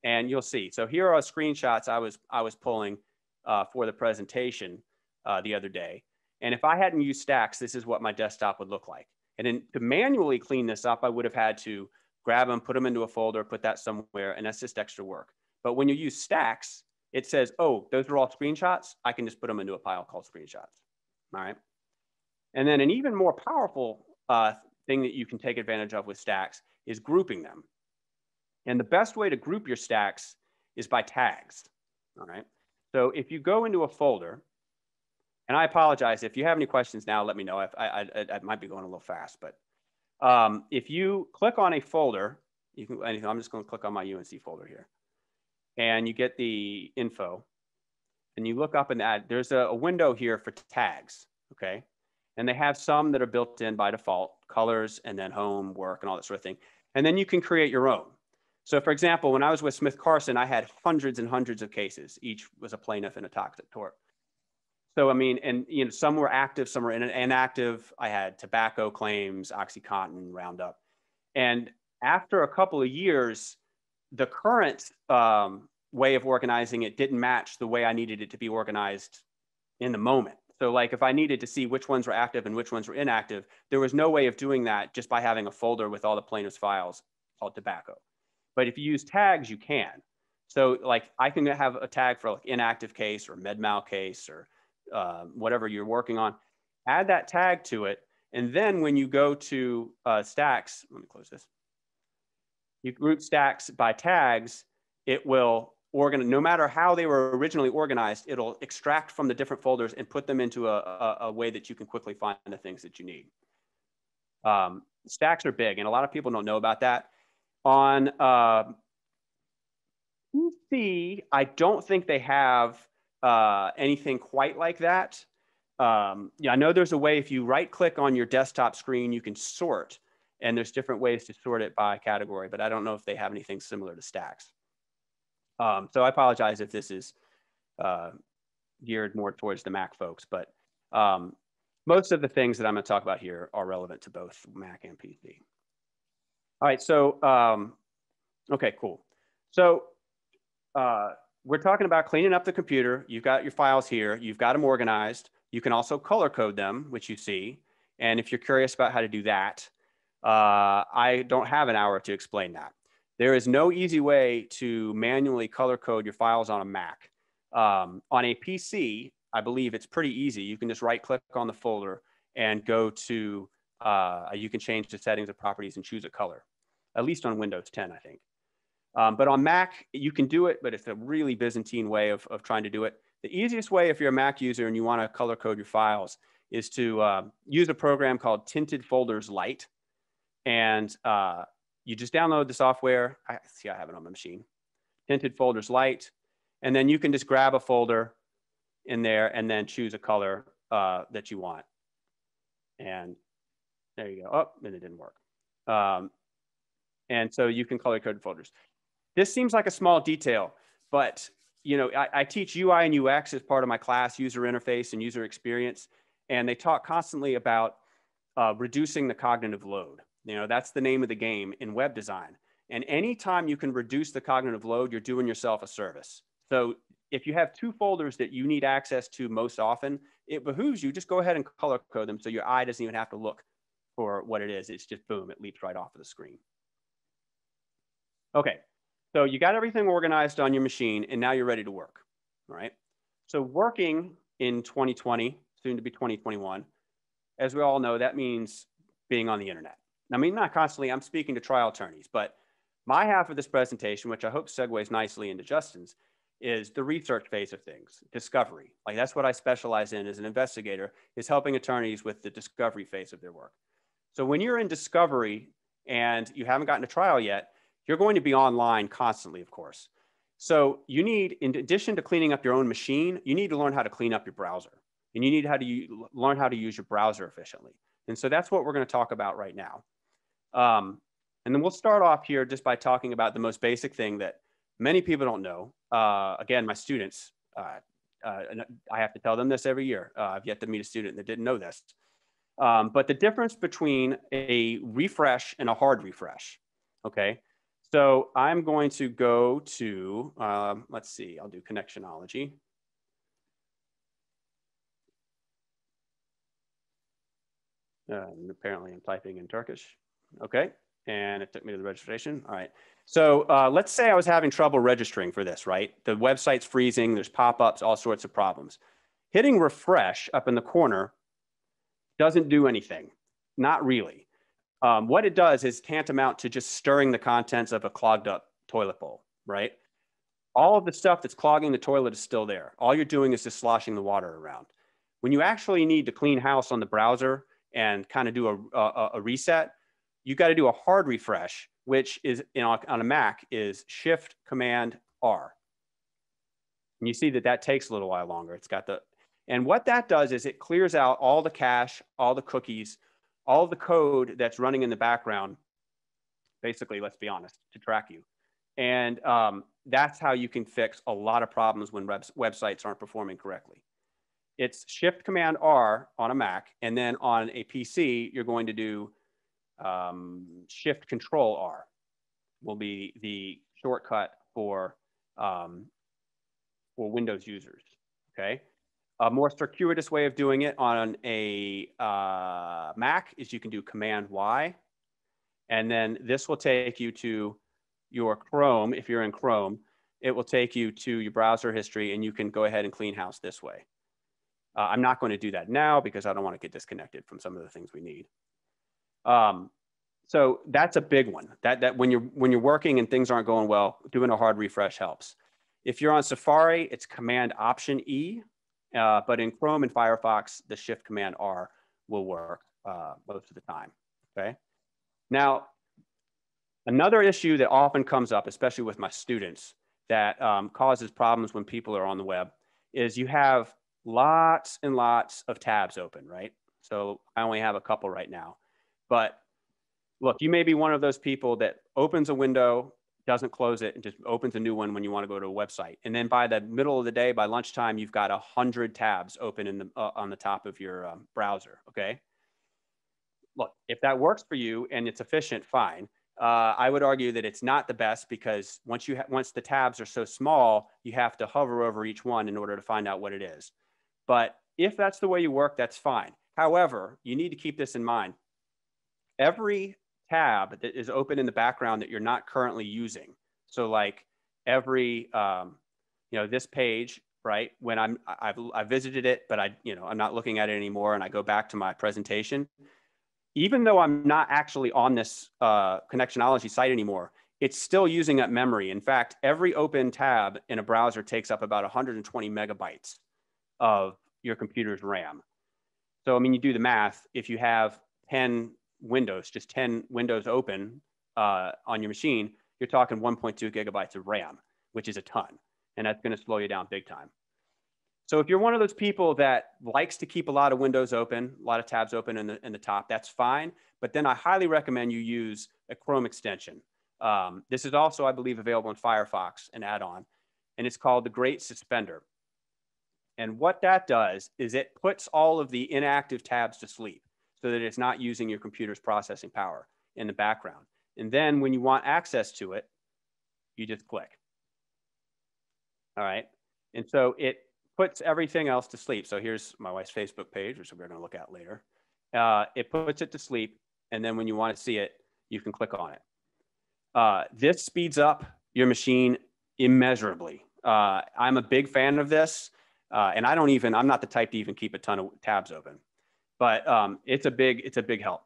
and you'll see. So here are screenshots I was, I was pulling uh, for the presentation uh, the other day. And if I hadn't used stacks, this is what my desktop would look like. And then to manually clean this up, I would have had to grab them, put them into a folder, put that somewhere, and that's just extra work. But when you use stacks, it says, oh, those are all screenshots. I can just put them into a pile called screenshots. All right. And then an even more powerful uh, thing that you can take advantage of with stacks is grouping them. And the best way to group your stacks is by tags. All right. So if you go into a folder and I apologize if you have any questions now. Let me know. I, I, I, I might be going a little fast, but um, if you click on a folder, you can. I'm just going to click on my UNC folder here, and you get the info, and you look up and add. There's a, a window here for tags. Okay, and they have some that are built in by default, colors, and then home, work, and all that sort of thing. And then you can create your own. So for example, when I was with Smith Carson, I had hundreds and hundreds of cases. Each was a plaintiff in a toxic tort. So I mean, and you know, some were active, some were inactive. I had tobacco claims, OxyContin, Roundup, and after a couple of years, the current um, way of organizing it didn't match the way I needed it to be organized in the moment. So like if I needed to see which ones were active and which ones were inactive, there was no way of doing that just by having a folder with all the plaintiff's files called tobacco. But if you use tags, you can. So like I can have a tag for like inactive case or MedMal case or uh, whatever you're working on, add that tag to it. And then when you go to uh, stacks, let me close this. You group stacks by tags, it will organize, no matter how they were originally organized, it'll extract from the different folders and put them into a, a, a way that you can quickly find the things that you need. Um, stacks are big, and a lot of people don't know about that. On uh, PC, I don't think they have uh, anything quite like that. Um, yeah, I know there's a way if you right click on your desktop screen, you can sort and there's different ways to sort it by category, but I don't know if they have anything similar to stacks. Um, so I apologize if this is uh, geared more towards the Mac folks, but um, most of the things that I'm gonna talk about here are relevant to both Mac and PC. All right, so, um, okay, cool. So uh, we're talking about cleaning up the computer. You've got your files here. You've got them organized. You can also color code them, which you see. And if you're curious about how to do that, uh, I don't have an hour to explain that. There is no easy way to manually color code your files on a Mac. Um, on a PC, I believe it's pretty easy. You can just right click on the folder and go to, uh, you can change the settings of properties and choose a color, at least on Windows 10, I think. Um, but on Mac, you can do it, but it's a really Byzantine way of, of trying to do it. The easiest way if you're a Mac user and you want to color code your files is to uh, use a program called Tinted Folders Lite. And uh, you just download the software. I see I have it on my machine. Tinted Folders Lite. And then you can just grab a folder in there and then choose a color uh, that you want. And there you go. Oh, and it didn't work. Um, and so you can color code folders. This seems like a small detail, but you know, I, I, teach UI and UX as part of my class, user interface and user experience, and they talk constantly about uh, reducing the cognitive load. You know, that's the name of the game in web design. And anytime you can reduce the cognitive load, you're doing yourself a service. So if you have two folders that you need access to most often, it behooves you just go ahead and color code them so your eye doesn't even have to look for what it is. It's just boom, it leaps right off of the screen. Okay, so you got everything organized on your machine and now you're ready to work, all right? So working in 2020, soon to be 2021, as we all know, that means being on the internet. I mean, not constantly, I'm speaking to trial attorneys, but my half of this presentation, which I hope segues nicely into Justin's, is the research phase of things, discovery. Like that's what I specialize in as an investigator, is helping attorneys with the discovery phase of their work. So when you're in discovery and you haven't gotten to trial yet, you're going to be online constantly, of course. So you need, in addition to cleaning up your own machine, you need to learn how to clean up your browser. and you need how to learn how to use your browser efficiently. And so that's what we're going to talk about right now. Um, and then we'll start off here just by talking about the most basic thing that many people don't know. Uh, again, my students, uh, uh, I have to tell them this every year. Uh, I've yet to meet a student that didn't know this. Um, but the difference between a refresh and a hard refresh, okay? So I'm going to go to, um, let's see, I'll do connectionology. Uh, apparently I'm typing in Turkish. Okay, and it took me to the registration. All right. So uh, let's say I was having trouble registering for this, right? The website's freezing, there's pop-ups, all sorts of problems. Hitting refresh up in the corner doesn't do anything, not really. Um, what it does is tantamount to just stirring the contents of a clogged up toilet bowl, right? All of the stuff that's clogging the toilet is still there. All you're doing is just sloshing the water around. When you actually need to clean house on the browser and kind of do a, a, a reset, you got to do a hard refresh, which is on a Mac is Shift Command R. And you see that that takes a little while longer. It's got the, and what that does is it clears out all the cache, all the cookies, all the code that's running in the background, basically, let's be honest, to track you. And um, that's how you can fix a lot of problems when web websites aren't performing correctly. It's Shift Command R on a Mac, and then on a PC, you're going to do um, Shift Control R will be the shortcut for um, for Windows users. Okay. A more circuitous way of doing it on a uh, Mac is you can do Command Y, and then this will take you to your Chrome. If you're in Chrome, it will take you to your browser history, and you can go ahead and clean house this way. Uh, I'm not going to do that now because I don't want to get disconnected from some of the things we need. Um, so that's a big one. That that when you're when you're working and things aren't going well, doing a hard refresh helps. If you're on Safari, it's Command Option E, uh, but in Chrome and Firefox, the Shift Command R will work uh, most of the time. Okay. Now, another issue that often comes up, especially with my students, that um, causes problems when people are on the web, is you have lots and lots of tabs open, right? So I only have a couple right now, but look, you may be one of those people that opens a window, doesn't close it, and just opens a new one when you want to go to a website. And then by the middle of the day, by lunchtime, you've got a hundred tabs open in the uh, on the top of your um, browser. Okay. Look, if that works for you and it's efficient, fine. Uh, I would argue that it's not the best because once you once the tabs are so small, you have to hover over each one in order to find out what it is. But if that's the way you work, that's fine. However, you need to keep this in mind. Every tab that is open in the background that you're not currently using. So like every, um, you know, this page, right? When I'm, I've, I visited it, but I, you know, I'm not looking at it anymore and I go back to my presentation. Even though I'm not actually on this uh, connectionology site anymore, it's still using up memory. In fact, every open tab in a browser takes up about 120 megabytes of your computer's RAM. So, I mean, you do the math. If you have 10 windows, just 10 windows open uh, on your machine, you're talking 1.2 gigabytes of RAM, which is a ton. And that's going to slow you down big time. So if you're one of those people that likes to keep a lot of windows open, a lot of tabs open in the, in the top, that's fine. But then I highly recommend you use a Chrome extension. Um, this is also, I believe, available in Firefox, an add-on, and it's called the Great Suspender. And what that does is it puts all of the inactive tabs to sleep so that it's not using your computer's processing power in the background. And then when you want access to it, you just click. All right. And so it puts everything else to sleep. So here's my wife's Facebook page, which we're going to look at later. Uh, it puts it to sleep. And then when you want to see it, you can click on it. Uh, this speeds up your machine immeasurably. Uh, I'm a big fan of this. Uh, and I don't even, I'm not the type to even keep a ton of tabs open but um, it's a big it's a big help.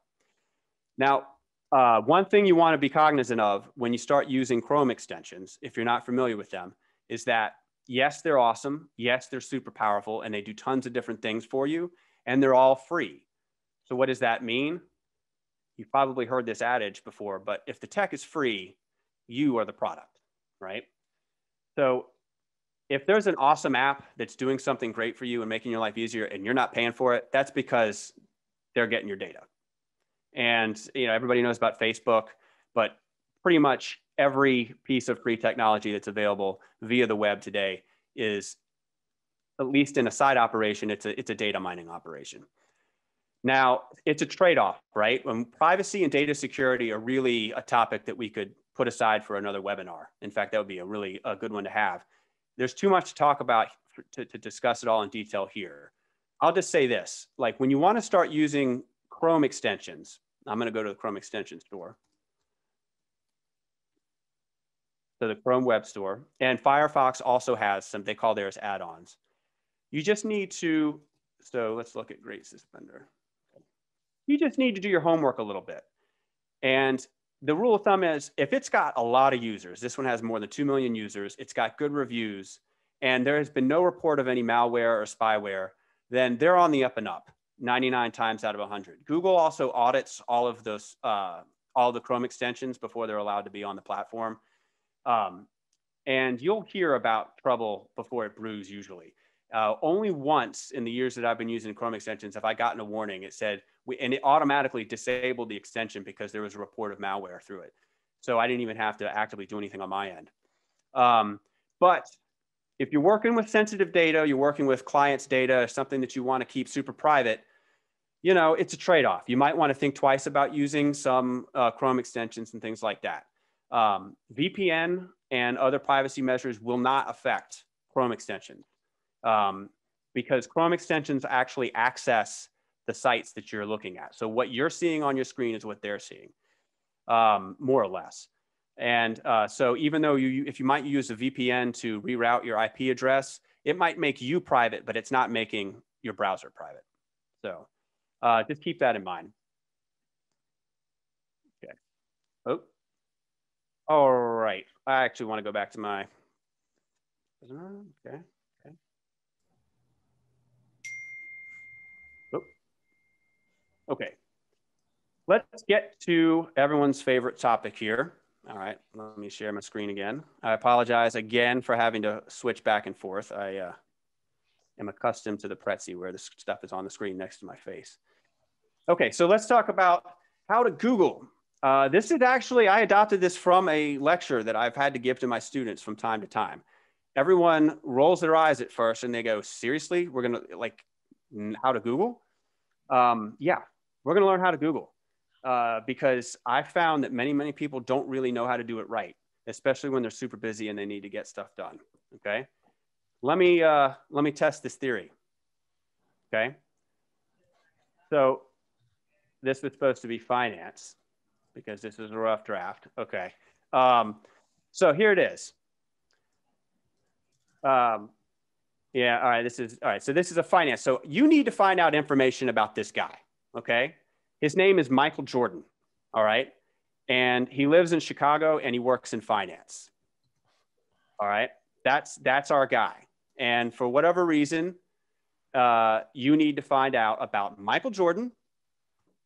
Now, uh, one thing you want to be cognizant of when you start using Chrome extensions, if you're not familiar with them, is that yes, they're awesome. Yes, they're super powerful and they do tons of different things for you and they're all free. So what does that mean? You've probably heard this adage before, but if the tech is free, you are the product, right? So if there's an awesome app that's doing something great for you and making your life easier and you're not paying for it, that's because they're getting your data. And you know, everybody knows about Facebook, but pretty much every piece of free technology that's available via the web today is at least in a side operation, it's a, it's a data mining operation. Now, it's a trade-off, right? When privacy and data security are really a topic that we could put aside for another webinar. In fact, that would be a really a good one to have. There's too much to talk about to, to discuss it all in detail here. I'll just say this, like when you want to start using Chrome extensions, I'm going to go to the Chrome extension store. So the Chrome Web Store and Firefox also has some, they call theirs add-ons. You just need to, so let's look at Great Suspender. You just need to do your homework a little bit. And the rule of thumb is if it's got a lot of users, this one has more than 2 million users, it's got good reviews, and there has been no report of any malware or spyware, then they're on the up and up 99 times out of 100. Google also audits all of those, uh, all the Chrome extensions before they're allowed to be on the platform. Um, and you'll hear about trouble before it brews usually. Uh, only once in the years that I've been using Chrome extensions have I gotten a warning. It said, we, and it automatically disabled the extension because there was a report of malware through it. So I didn't even have to actively do anything on my end. Um, but if you're working with sensitive data, you're working with clients' data, something that you want to keep super private, you know, it's a trade-off. You might want to think twice about using some uh, Chrome extensions and things like that. Um, VPN and other privacy measures will not affect Chrome extensions um, because Chrome extensions actually access the sites that you're looking at. So what you're seeing on your screen is what they're seeing, um, more or less. And uh, so even though you, if you might use a VPN to reroute your IP address, it might make you private, but it's not making your browser private. So uh, just keep that in mind. Okay. Oh, all right. I actually want to go back to my, okay. okay. Oh. Okay. Let's get to everyone's favorite topic here. All right, let me share my screen again. I apologize again for having to switch back and forth. I uh, am accustomed to the Prezi where this stuff is on the screen next to my face. Okay, so let's talk about how to Google. Uh, this is actually, I adopted this from a lecture that I've had to give to my students from time to time. Everyone rolls their eyes at first and they go, seriously, we're gonna like how to Google? Um, yeah, we're gonna learn how to Google uh, because I found that many, many people don't really know how to do it right, especially when they're super busy and they need to get stuff done, okay? Let me, uh, let me test this theory, okay? So this was supposed to be finance because this is a rough draft. Okay. Um, so here it is. Um, yeah, all right, this is, all right, so this is a finance. So you need to find out information about this guy, okay? His name is Michael Jordan, all right? And he lives in Chicago and he works in finance. All right, that's, that's our guy. And for whatever reason, uh, you need to find out about Michael Jordan,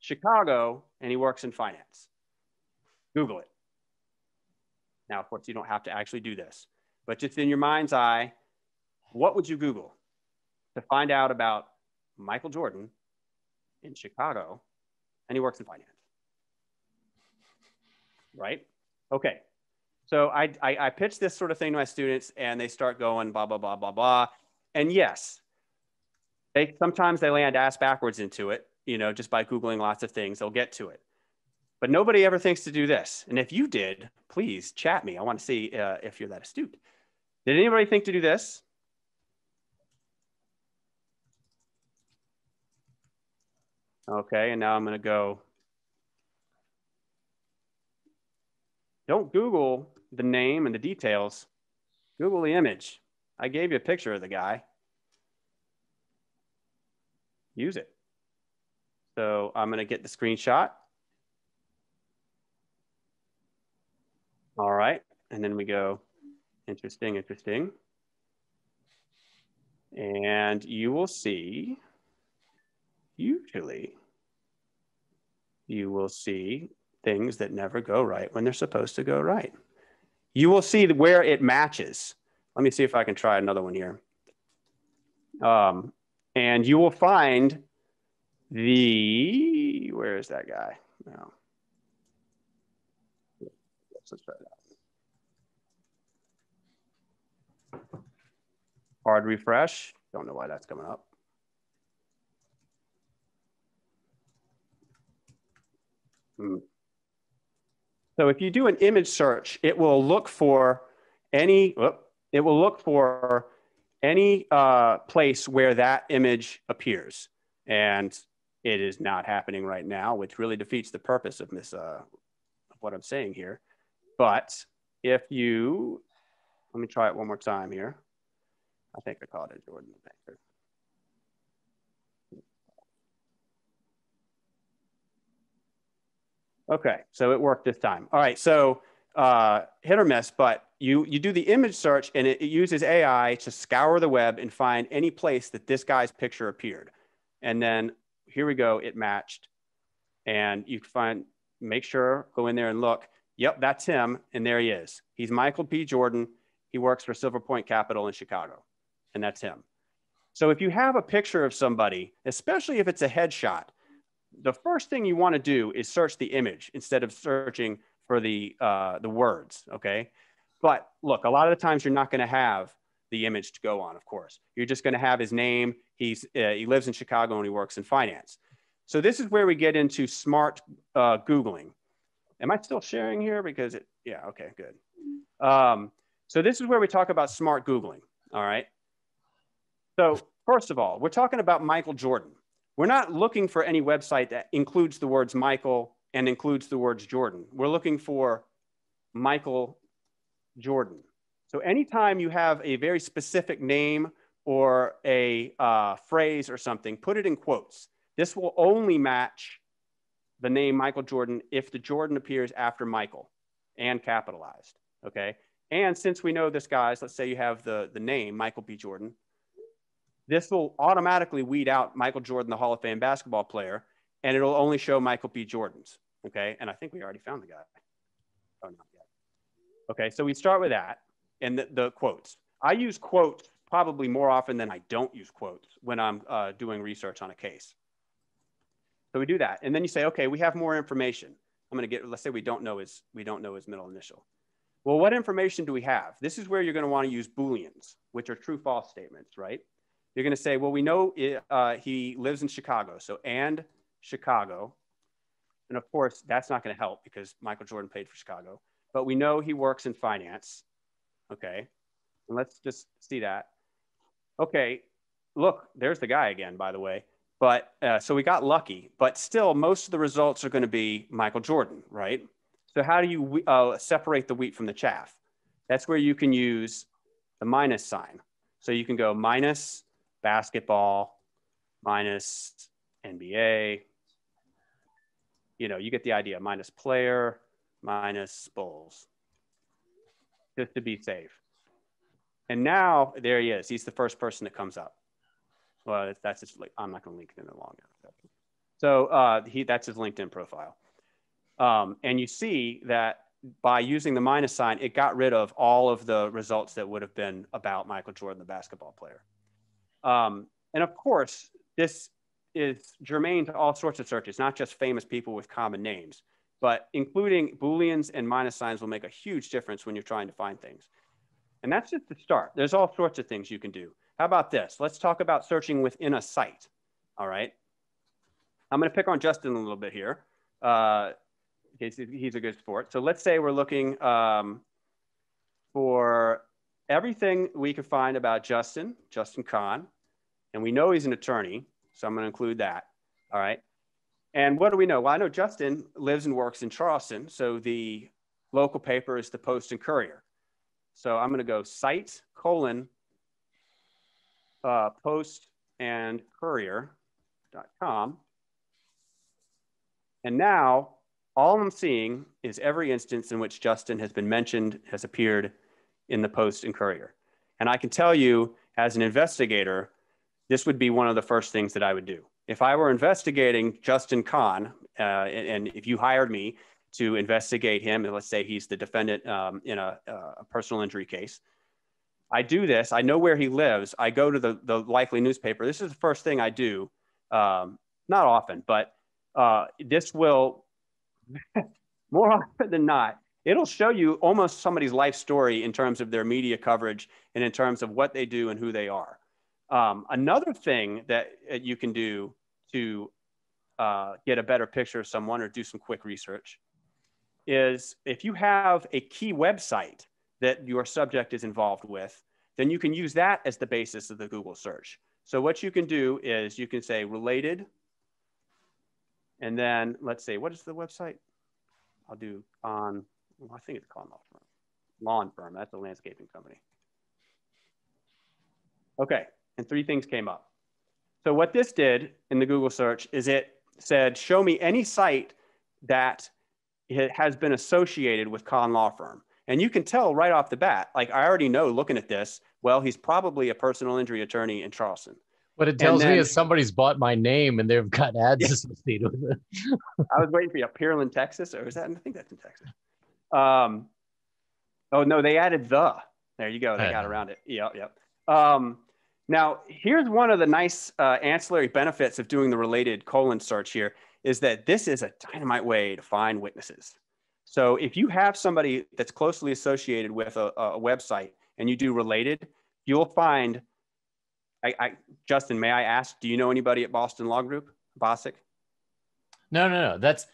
Chicago, and he works in finance. Google it. Now, of course, you don't have to actually do this, but just in your mind's eye, what would you Google to find out about Michael Jordan in Chicago and he works in finance? Right? Okay. So I, I, I pitch this sort of thing to my students and they start going blah, blah, blah, blah, blah. And yes, they sometimes they land ass backwards into it, you know, just by Googling lots of things, they'll get to it. But nobody ever thinks to do this. And if you did, please chat me. I want to see uh, if you're that astute. Did anybody think to do this? Okay, and now I'm going to go. Don't Google the name and the details. Google the image. I gave you a picture of the guy. Use it. So I'm going to get the screenshot. All right. And then we go, interesting, interesting. And you will see, usually, you will see things that never go right when they're supposed to go right. You will see where it matches. let me see if I can try another one here. Um, and you will find the, where is that guy? No. Let's try that. Hard refresh. Don't know why that's coming up. Hmm. So if you do an image search, it will look for any, it will look for any uh, place where that image appears. And it is not happening right now, which really defeats the purpose of this, uh, of what I'm saying here. But if you, let me try it one more time here. I think I called it Jordan the Banker. Okay, so it worked this time. All right, so uh, hit or miss, but you, you do the image search and it, it, uses AI to scour the web and find any place that this guy's picture appeared. And then here we go, it matched. And you can find, make sure, go in there and look. Yep, that's him. And there he is. He's Michael P. Jordan. He works for Silver Point Capital in Chicago. And that's him. So if you have a picture of somebody, especially if it's a headshot, the first thing you want to do is search the image instead of searching for the, uh, the words, okay? But look, a lot of the times you're not going to have the image to go on, of course. You're just going to have his name. He's, uh, he lives in Chicago and he works in finance. So this is where we get into smart uh, Googling. Am I still sharing here? Because it, yeah, okay, good. Um, so this is where we talk about smart Googling, all right? So first of all, we're talking about Michael Jordan. We're not looking for any website that includes the words Michael and includes the words Jordan. We're looking for Michael Jordan. So anytime you have a very specific name or a uh, phrase or something, put it in quotes. This will only match the name Michael Jordan if the Jordan appears after Michael and capitalized, okay? And since we know this guy's, let's say you have the, the name Michael B. Jordan, this will automatically weed out Michael Jordan, the Hall of Fame basketball player, and it'll only show Michael B. Jordans. Okay. And I think we already found the guy. Oh, not yet. Okay. So we start with that and the, the quotes. I use quotes probably more often than I don't use quotes when I'm uh, doing research on a case. So we do that. And then you say, okay, we have more information. I'm going to get, let's say we don't know his, we don't know his middle initial. Well, what information do we have? This is where you're going to want to use Booleans, which are true false statements, right? You're going to say, well, we know it, uh, he lives in Chicago. So, and Chicago. And of course, that's not going to help because Michael Jordan paid for Chicago. But we know he works in finance. Okay. And let's just see that. Okay. Look, there's the guy again, by the way. But uh, so we got lucky, but still, most of the results are going to be Michael Jordan, right? So, how do you uh, separate the wheat from the chaff? That's where you can use the minus sign. So, you can go minus basketball, minus NBA, you know, you get the idea minus player, minus Bulls, just to be safe. And now there he is. He's the first person that comes up. Well, that's just like, I'm not going to link it in the long enough. So uh, he, that's his LinkedIn profile. Um, and you see that by using the minus sign, it got rid of all of the results that would have been about Michael Jordan, the basketball player. Um, and of course, this is germane to all sorts of searches, not just famous people with common names, but including Booleans and minus signs will make a huge difference when you're trying to find things. And that's just the start. There's all sorts of things you can do. How about this? Let's talk about searching within a site. All right. I'm going to pick on Justin a little bit here. Uh, he's, he's a good sport. So let's say we're looking um, for everything we could find about Justin, Justin Kahn, and we know he's an attorney. So I'm going to include that. All right. And what do we know? Well, I know Justin lives and works in Charleston. So the local paper is the Post and Courier. So I'm going to go site colon uh, post and courier.com. And now all I'm seeing is every instance in which Justin has been mentioned, has appeared in the Post and Courier. And I can tell you as an investigator, this would be one of the first things that I would do. If I were investigating Justin Kahn, uh, and, and, if you hired me to investigate him, and let's say he's the defendant um, in a, a, personal injury case, I do this. I know where he lives. I go to the, the likely newspaper. This is the first thing I do. Um, not often, but uh, this will, more often than not, it'll show you almost somebody's life story in terms of their media coverage and in terms of what they do and who they are. Um, another thing that uh, you can do to uh, get a better picture of someone or do some quick research is if you have a key website that your subject is involved with, then you can use that as the basis of the Google search. So what you can do is you can say related, and then let's say, what is the website? I'll do on, well, I think it's called law firm. Lawn firm, that's a landscaping company. Okay, and three things came up. So what this did in the Google search is it said, show me any site that has been associated with Kahn Law Firm. And you can tell right off the bat, like I already know looking at this, well, he's probably a personal injury attorney in Charleston. What it tells then, me is somebody's bought my name and they've got ads yeah. associated with it. I was waiting for you. Pearland, Texas, or is that? I think that's in Texas. Um, oh no, they added the. There you go. They got around it. Yep, yep. Um, now, here's one of the nice uh, ancillary benefits of doing the related colon search here is that this is a dynamite way to find witnesses. So if you have somebody that's closely associated with a, a website and you do related, you'll find, I, I, Justin, may I ask, do you know anybody at Boston Law Group, Bosick? No, no, no. That's,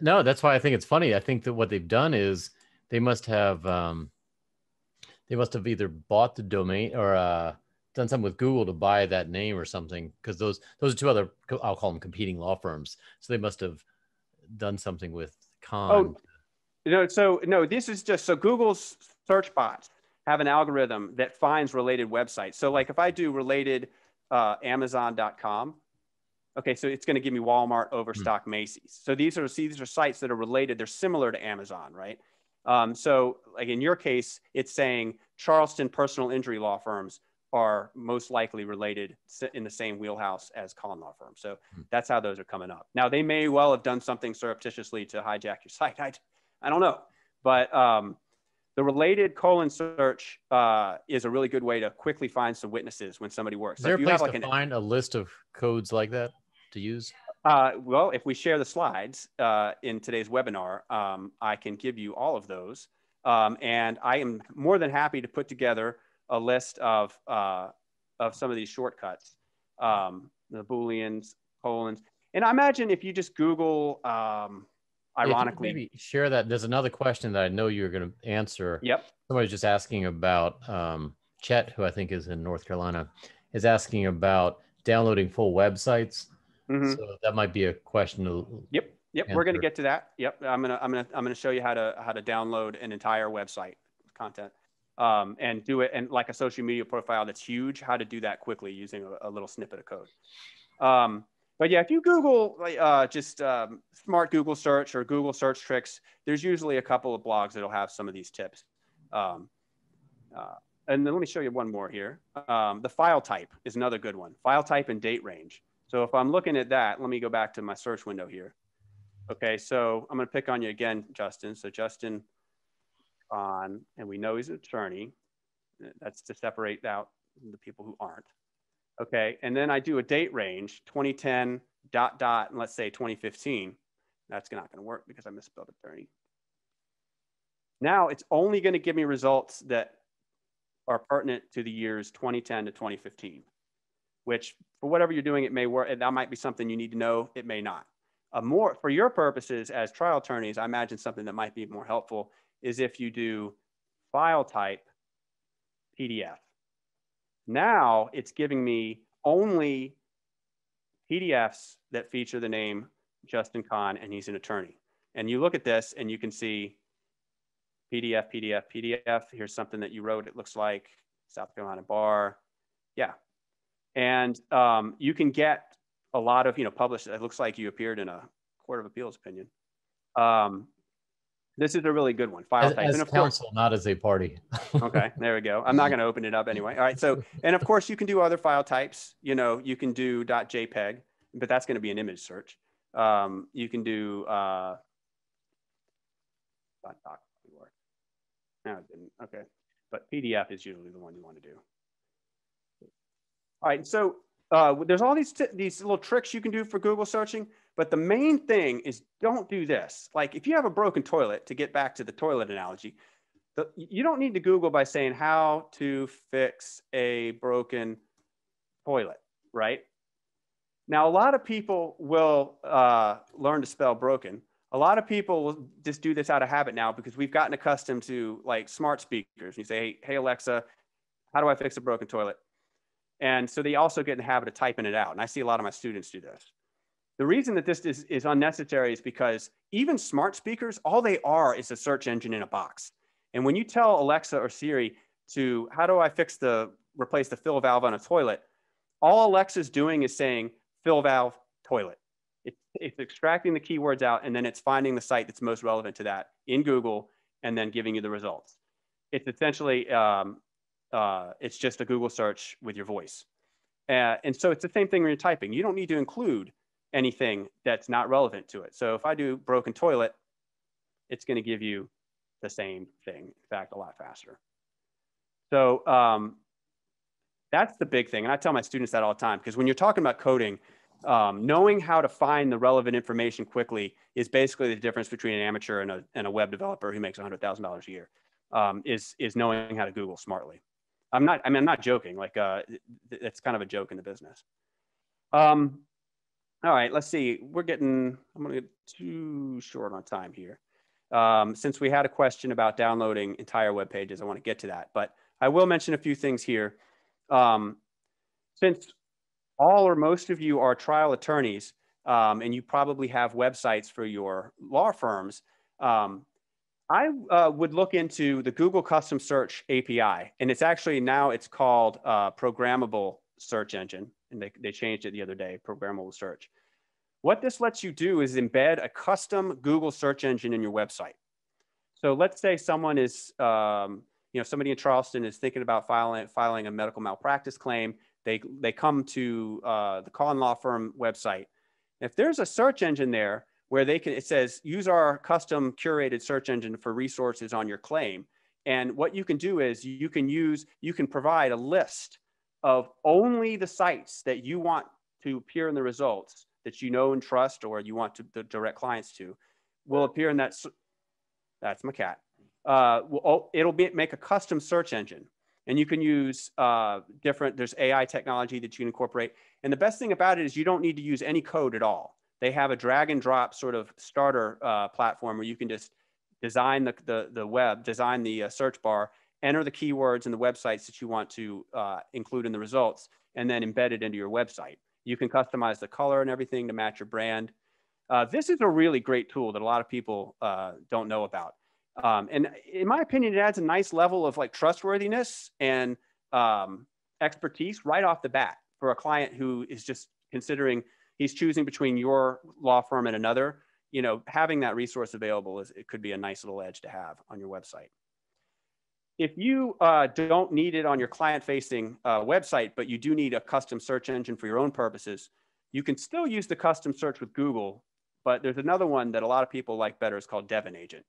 no, that's why I think it's funny. I think that what they've done is they must have, um, they must have either bought the domain or, uh, done something with Google to buy that name or something because those those are two other I'll call them competing law firms. So they must have done something with Kahn. Oh, no, so no, this is just so Google's search bots have an algorithm that finds related websites. So like if I do related uh, Amazon.com, okay, so it's going to give me Walmart, Overstock, mm-hmm. Macy's. So these are see, these are sites that are related. They're similar to Amazon, right? Um, so like in your case, it's saying Charleston personal injury law firms are most likely related in the same wheelhouse as Kahn law firms. So hmm. that's how those are coming up. Now they may well have done something surreptitiously to hijack your site. I, I don't know, but um, the related colon search uh, is a really good way to quickly find some witnesses when somebody works. Is there a place like to an, find a list of codes like that to use? Uh, well, if we share the slides uh, in today's webinar, um, I can give you all of those. Um, and I am more than happy to put together a list of, uh, of some of these shortcuts, um, the Booleans, colons. And I imagine if you just Google, um, ironically. Maybe share that. There's another question that I know you're going to answer. Yep. Somebody's just asking about um, Chet, who I think is in North Carolina, is asking about downloading full websites. Mm-hmm. So that might be a question to. Yep. Yep. Answer. We're going to get to that. Yep. I'm going to, I'm going to, I'm going to show you how to, how to download an entire website content um, and do it and like a social media profile that's huge, how to do that quickly using a, a little snippet of code. Um, but yeah, if you Google uh, just um, smart Google search or Google search tricks, there's usually a couple of blogs that'll have some of these tips. Um, uh, and then let me show you one more here. Um, the file type is another good one. File type and date range. So if I'm looking at that, let me go back to my search window here. Okay, so I'm gonna pick on you again, Justin. So Justin, on, and we know he's an attorney. That's to separate out the people who aren't. Okay, and then I do a date range, 2010 dot dot, and let's say 2015. That's not gonna work because I misspelled attorney. Now it's only gonna give me results that are pertinent to the years 2010 to 2015, which for whatever you're doing, it may work. That might be something you need to know, it may not. Uh, more for your purposes as trial attorneys, I imagine something that might be more helpful is if you do file type PDF. Now it's giving me only PDFs that feature the name Justin Kahn and he's an attorney. And you look at this and you can see PDF, PDF, PDF. Here's something that you wrote. It looks like South Carolina Bar. Yeah. And um, you can get a lot of, you know, published. It looks like you appeared in a Court of Appeals opinion. Um, this is a really good one. File as, type. As and of counsel, course, not as a party. okay, there we go. I'm not going to open it up anyway. All right. So, and of course, you can do other file types. You know, you can do .jpeg, but that's going to be an image search. Um, you can do uh, .doc. No, it didn't. Okay. but PDF is usually the one you want to do. All right, so uh, there's all these, these little tricks you can do for Google searching, but the main thing is don't do this. Like if you have a broken toilet, to get back to the toilet analogy, the, you don't need to Google by saying how to fix a broken toilet, right? Now, a lot of people will uh, learn to spell broken. A lot of people will just do this out of habit now because we've gotten accustomed to like smart speakers. You say, hey, hey Alexa, how do I fix a broken toilet? And so they also get in the habit of typing it out. And I see a lot of my students do this. The reason that this is, is unnecessary is because even smart speakers, all they are is a search engine in a box. And when you tell Alexa or Siri to, how do I fix the, replace the fill valve on a toilet, all Alexa's doing is saying fill valve toilet. It, it's extracting the keywords out and then it's finding the site that's most relevant to that in Google and then giving you the results. It's essentially um, uh, it's just a Google search with your voice. Uh, and so it's the same thing when you're typing. You don't need to include anything that's not relevant to it. So if I do broken toilet, it's going to give you the same thing, in fact, a lot faster. So um, that's the big thing. And I tell my students that all the time because when you're talking about coding, um, knowing how to find the relevant information quickly is basically the difference between an amateur and a, and a web developer who makes $100,000 a year, um, is, is knowing how to Google smartly. I'm not, I mean, I'm not joking. Like, uh, it's kind of a joke in the business. Um, all right, let's see. We're getting, I'm going to get too short on time here. Um, since we had a question about downloading entire web pages, I want to get to that. But I will mention a few things here. Um, since all or most of you are trial attorneys, um, and you probably have websites for your law firms, um, I uh, would look into the Google Custom Search API, and it's actually now it's called uh, Programmable Search Engine, and they, they changed it the other day, Programmable Search. What this lets you do is embed a custom Google search engine in your website. So let's say someone is, um, you know, somebody in Charleston is thinking about filing, filing a medical malpractice claim. They, they come to uh, the Collin Law Firm website. If there's a search engine there where they can, it says, use our custom curated search engine for resources on your claim. And what you can do is you can use, you can provide a list of only the sites that you want to appear in the results that you know and trust or you want to, to direct clients to will appear in that. That's my cat. Uh, oh, it'll be, make a custom search engine and you can use uh, different, there's AI technology that you can incorporate. And the best thing about it is you don't need to use any code at all they have a drag and drop sort of starter uh, platform where you can just design the, the, the web, design the uh, search bar, enter the keywords and the websites that you want to uh, include in the results, and then embed it into your website. You can customize the color and everything to match your brand. Uh, this is a really great tool that a lot of people uh, don't know about. Um, and in my opinion, it adds a nice level of like trustworthiness and um, expertise right off the bat for a client who is just considering he's choosing between your law firm and another, you know, having that resource available is it could be a nice little edge to have on your website. If you uh, don't need it on your client-facing uh, website, but you do need a custom search engine for your own purposes, you can still use the custom search with Google, but there's another one that a lot of people like better. It's called DEVONagent.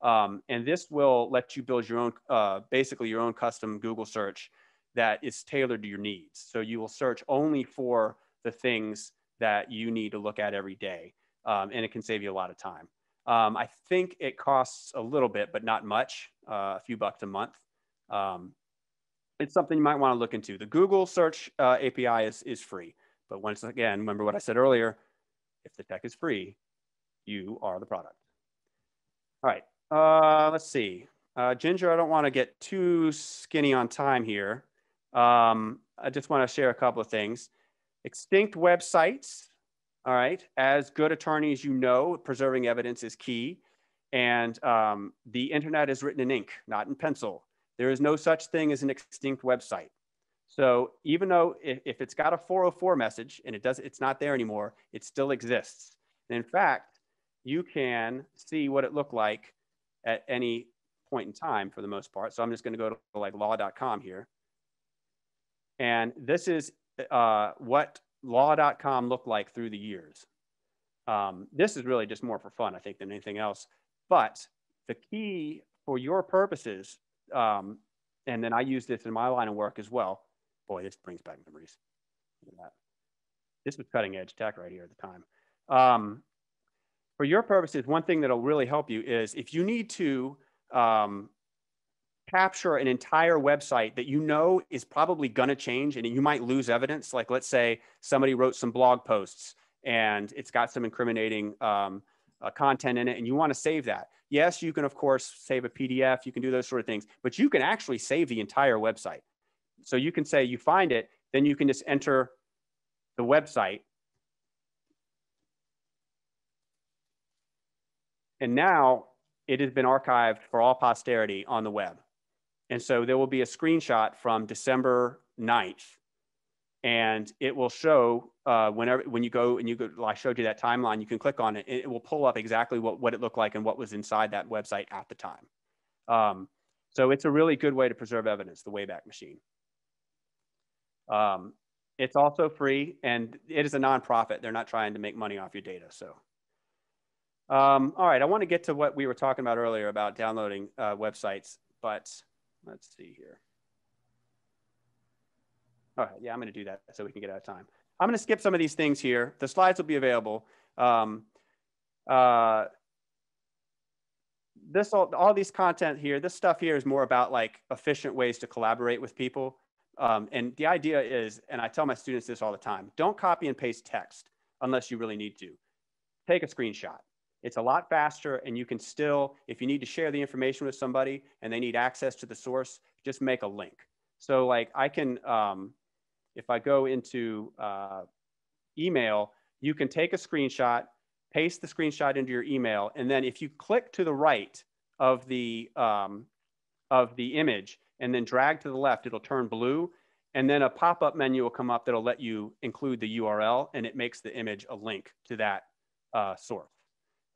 Um, and this will let you build your own, uh, basically your own custom Google search that is tailored to your needs. So you will search only for the things that you need to look at every day. Um, and it can save you a lot of time. Um, I think it costs a little bit, but not much, uh, a few bucks a month. Um, it's something you might want to look into. The Google search uh, API is, is free. But once again, remember what I said earlier, if the tech is free, you are the product. All right, uh, let's see. Uh, Ginger, I don't want to get too skinny on time here. Um, I just want to share a couple of things. Extinct websites, all right, as good attorneys, you know, preserving evidence is key. And um, the internet is written in ink, not in pencil. There is no such thing as an extinct website. So even though if, if it's got a 404 message and it does, it's not there anymore, it still exists. And in fact, you can see what it looked like at any point in time for the most part. So I'm just going to go to like law.com here. And this is uh, what law.com looked like through the years. Um, this is really just more for fun, I think, than anything else. But the key for your purposes, um, and then I use this in my line of work as well. Boy, this brings back memories. This was cutting edge tech right here at the time. Um, for your purposes, one thing that'll really help you is if you need to um, capture an entire website that you know is probably going to change and you might lose evidence. Like, let's say somebody wrote some blog posts and it's got some incriminating um, uh, content in it, and you want to save that. Yes, you can, of course, save a PDF, you can do those sort of things, but you can actually save the entire website. So you can say you find it, then you can just enter the website. And now it has been archived for all posterity on the web. And so there will be a screenshot from December 9th and it will show uh, whenever when you go and you go i showed you that timeline you can click on it it will pull up exactly what, what it looked like and what was inside that website at the time. Um, so it's a really good way to preserve evidence the wayback machine. Um, it's also free and it is a nonprofit. They're not trying to make money off your data so. Um, all right i want to get to what we were talking about earlier about downloading uh, websites but let's see here all right, yeah, I'm going to do that so we can get out of time. I'm going to skip some of these things here. The slides will be available. Um, uh, this all, all these content here, this stuff here is more about like efficient ways to collaborate with people. Um, and the idea is, and I tell my students this all the time, don't copy and paste text unless you really need to. Take a screenshot. It's a lot faster and you can still, if you need to share the information with somebody and they need access to the source, just make a link. So like I can, um, if I go into uh, email, you can take a screenshot, paste the screenshot into your email, and then if you click to the right of the, um, of the image and then drag to the left, it'll turn blue. And then a pop-up menu will come up that'll let you include the URL and it makes the image a link to that uh, source.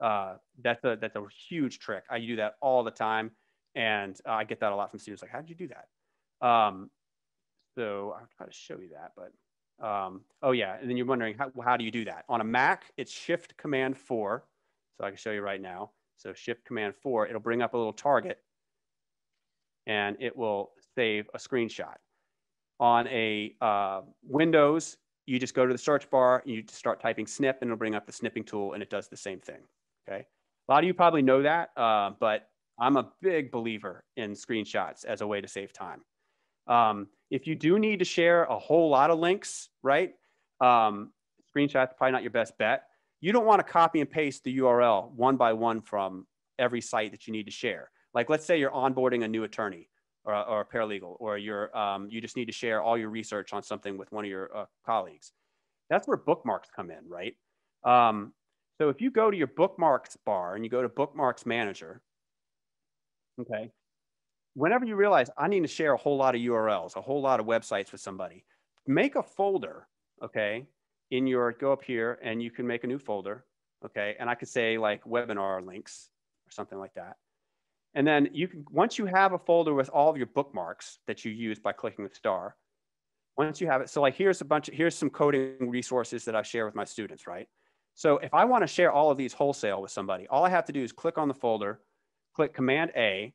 Uh, that's, a, that's a huge trick. I do that all the time. And uh, I get that a lot from students like, how did you do that? Um, so I'll try to show you that, but um, oh yeah, and then you're wondering how, how do you do that? On a Mac, it's Shift Command 4. So I can show you right now. So Shift Command 4, it'll bring up a little target and it will save a screenshot. On a uh, Windows, you just go to the search bar, and you start typing snip, and it'll bring up the snipping tool, and it does the same thing. Okay, a lot of you probably know that, uh, but I'm a big believer in screenshots as a way to save time. Um, if you do need to share a whole lot of links, right? Um, screenshots probably not your best bet. You don't want to copy and paste the URL one by one from every site that you need to share. Like let's say you're onboarding a new attorney or, or a paralegal, or you're, um, you just need to share all your research on something with one of your uh, colleagues. That's where bookmarks come in, right? Um, so if you go to your bookmarks bar and you go to bookmarks manager, okay, whenever you realize I need to share a whole lot of URLs, a whole lot of websites with somebody, make a folder, okay, in your, go up here and you can make a new folder, okay, and I could say like webinar links or something like that. And then you can, once you have a folder with all of your bookmarks that you use by clicking the star, once you have it, so like here's a bunch of, here's some coding resources that I share with my students, right? So if I want to share all of these wholesale with somebody, all I have to do is click on the folder, click Command A,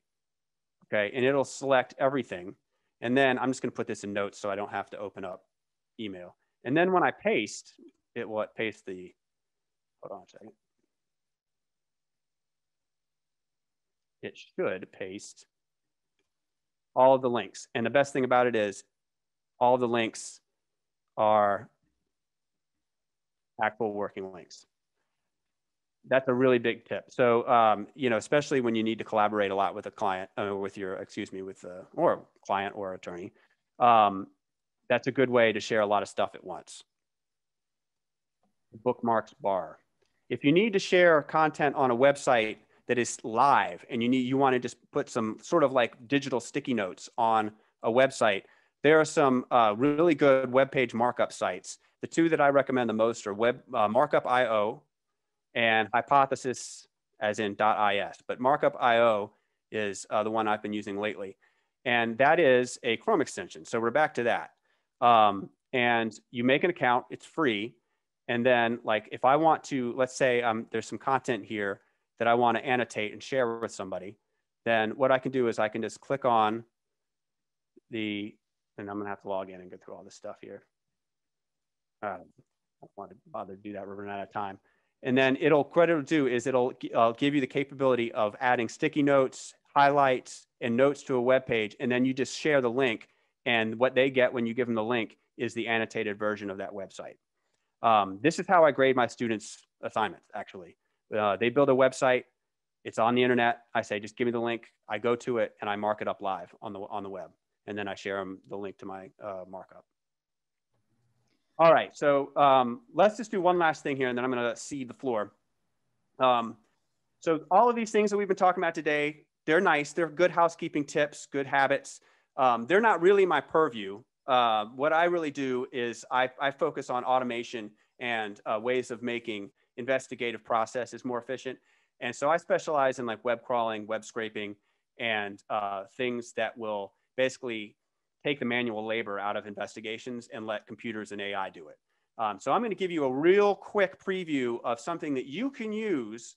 okay? And it'll select everything. And then I'm just gonna put this in notes so I don't have to open up email. And then when I paste, it will paste the, hold on a second. It should paste all of the links. And the best thing about it is all the links are actual working links that's a really big tip. So, um, you know, especially when you need to collaborate a lot with a client, uh, with your, excuse me, with a, or client or attorney, um, that's a good way to share a lot of stuff at once. Bookmarks bar. If you need to share content on a website that is live and you need, you want to just put some sort of like digital sticky notes on a website, there are some uh, really good web page markup sites. The two that I recommend the most are Web uh, Markup.io and hypothesis as in .is, but markup.io is uh, the one I've been using lately. And that is a Chrome extension. So we're back to that. Um, and you make an account, it's free. And then like, if I want to, let's say um, there's some content here that I want to annotate and share with somebody, then what I can do is I can just click on the, and I'm gonna have to log in and go through all this stuff here. Uh, I don't want to bother to do that, we're running out of time. And then it'll, what it'll do is it'll uh, give you the capability of adding sticky notes, highlights, and notes to a web page, and then you just share the link. And what they get when you give them the link is the annotated version of that website. Um, this is how I grade my students' assignments, actually. Uh, they build a website, it's on the internet. I say, just give me the link. I go to it and I mark it up live on the, on the web. And then I share them the link to my uh, markup. All right, so um, let's just do one last thing here and then I'm gonna cede the floor. Um, so all of these things that we've been talking about today, they're nice. They're good housekeeping tips, good habits. Um, they're not really my purview. Uh, what I really do is I, I focus on automation and uh, ways of making investigative processes more efficient. And so I specialize in like web crawling, web scraping, and uh, things that will basically take the manual labor out of investigations and let computers and AI do it. Um, so I'm going to give you a real quick preview of something that you can use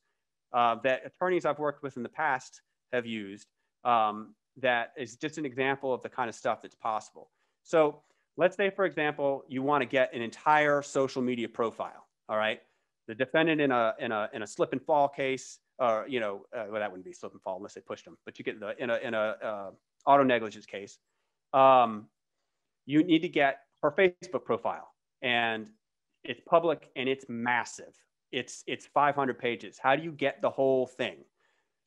uh, that attorneys I've worked with in the past have used um, that is just an example of the kind of stuff that's possible. So let's say, for example, you want to get an entire social media profile, all right? The defendant in a, in a, in a slip and fall case, or, you know, uh, well, that wouldn't be slip and fall unless they pushed them, but you get the, in a, in a uh, auto negligence case, um, you need to get her Facebook profile and it's public and it's massive. It's, it's 500 pages. How do you get the whole thing?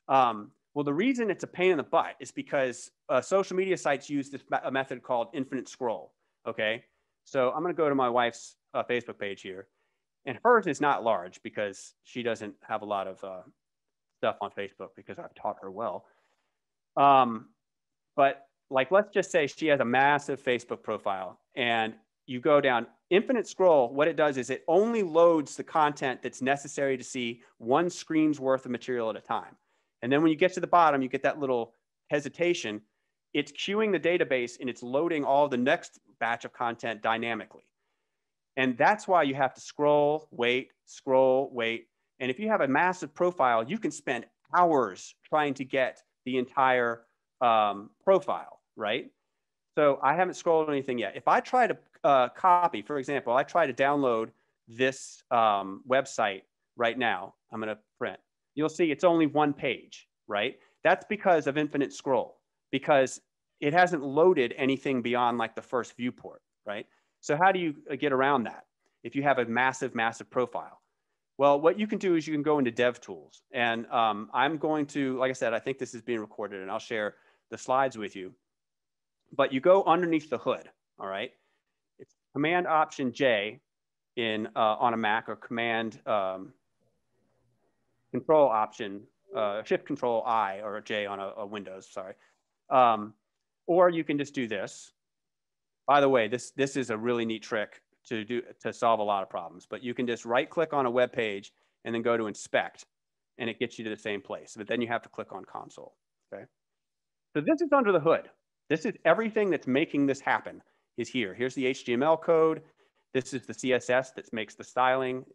Um, well, the reason it's a pain in the butt is because uh, social media sites use this a method called infinite scroll. Okay, so I'm going to go to my wife's uh, Facebook page here, and hers is not large because she doesn't have a lot of uh, stuff on Facebook because I've taught her well. Um, but like let's just say she has a massive Facebook profile and you go down infinite scroll, what it does is it only loads the content that's necessary to see one screen's worth of material at a time. And then when you get to the bottom, you get that little hesitation. It's queuing the database and it's loading all the next batch of content dynamically. And that's why you have to scroll, wait, scroll, wait. And if you have a massive profile, you can spend hours trying to get the entire um, profile right? So I haven't scrolled anything yet. If I try to uh, copy, for example, I try to download this um, website right now, I'm gonna print. You'll see it's only one page, right? That's because of infinite scroll, because it hasn't loaded anything beyond like the first viewport, right? So how do you uh, get around that if you have a massive, massive profile? Well, what you can do is you can go into DevTools. And um, I'm going to, like I said, I think this is being recorded and I'll share the slides with you but you go underneath the hood, all right? It's Command Option J in uh, on a Mac or Command um, Control Option, uh, Shift Control I or J on a, a Windows, sorry. Um, or you can just do this. By the way, this, this is a really neat trick to, do, to solve a lot of problems, but you can just right click on a web page and then go to inspect and it gets you to the same place. But then you have to click on console, okay? So this is under the hood. This is everything that's making this happen is here. Here's the HTML code. This is the CSS that makes the styling.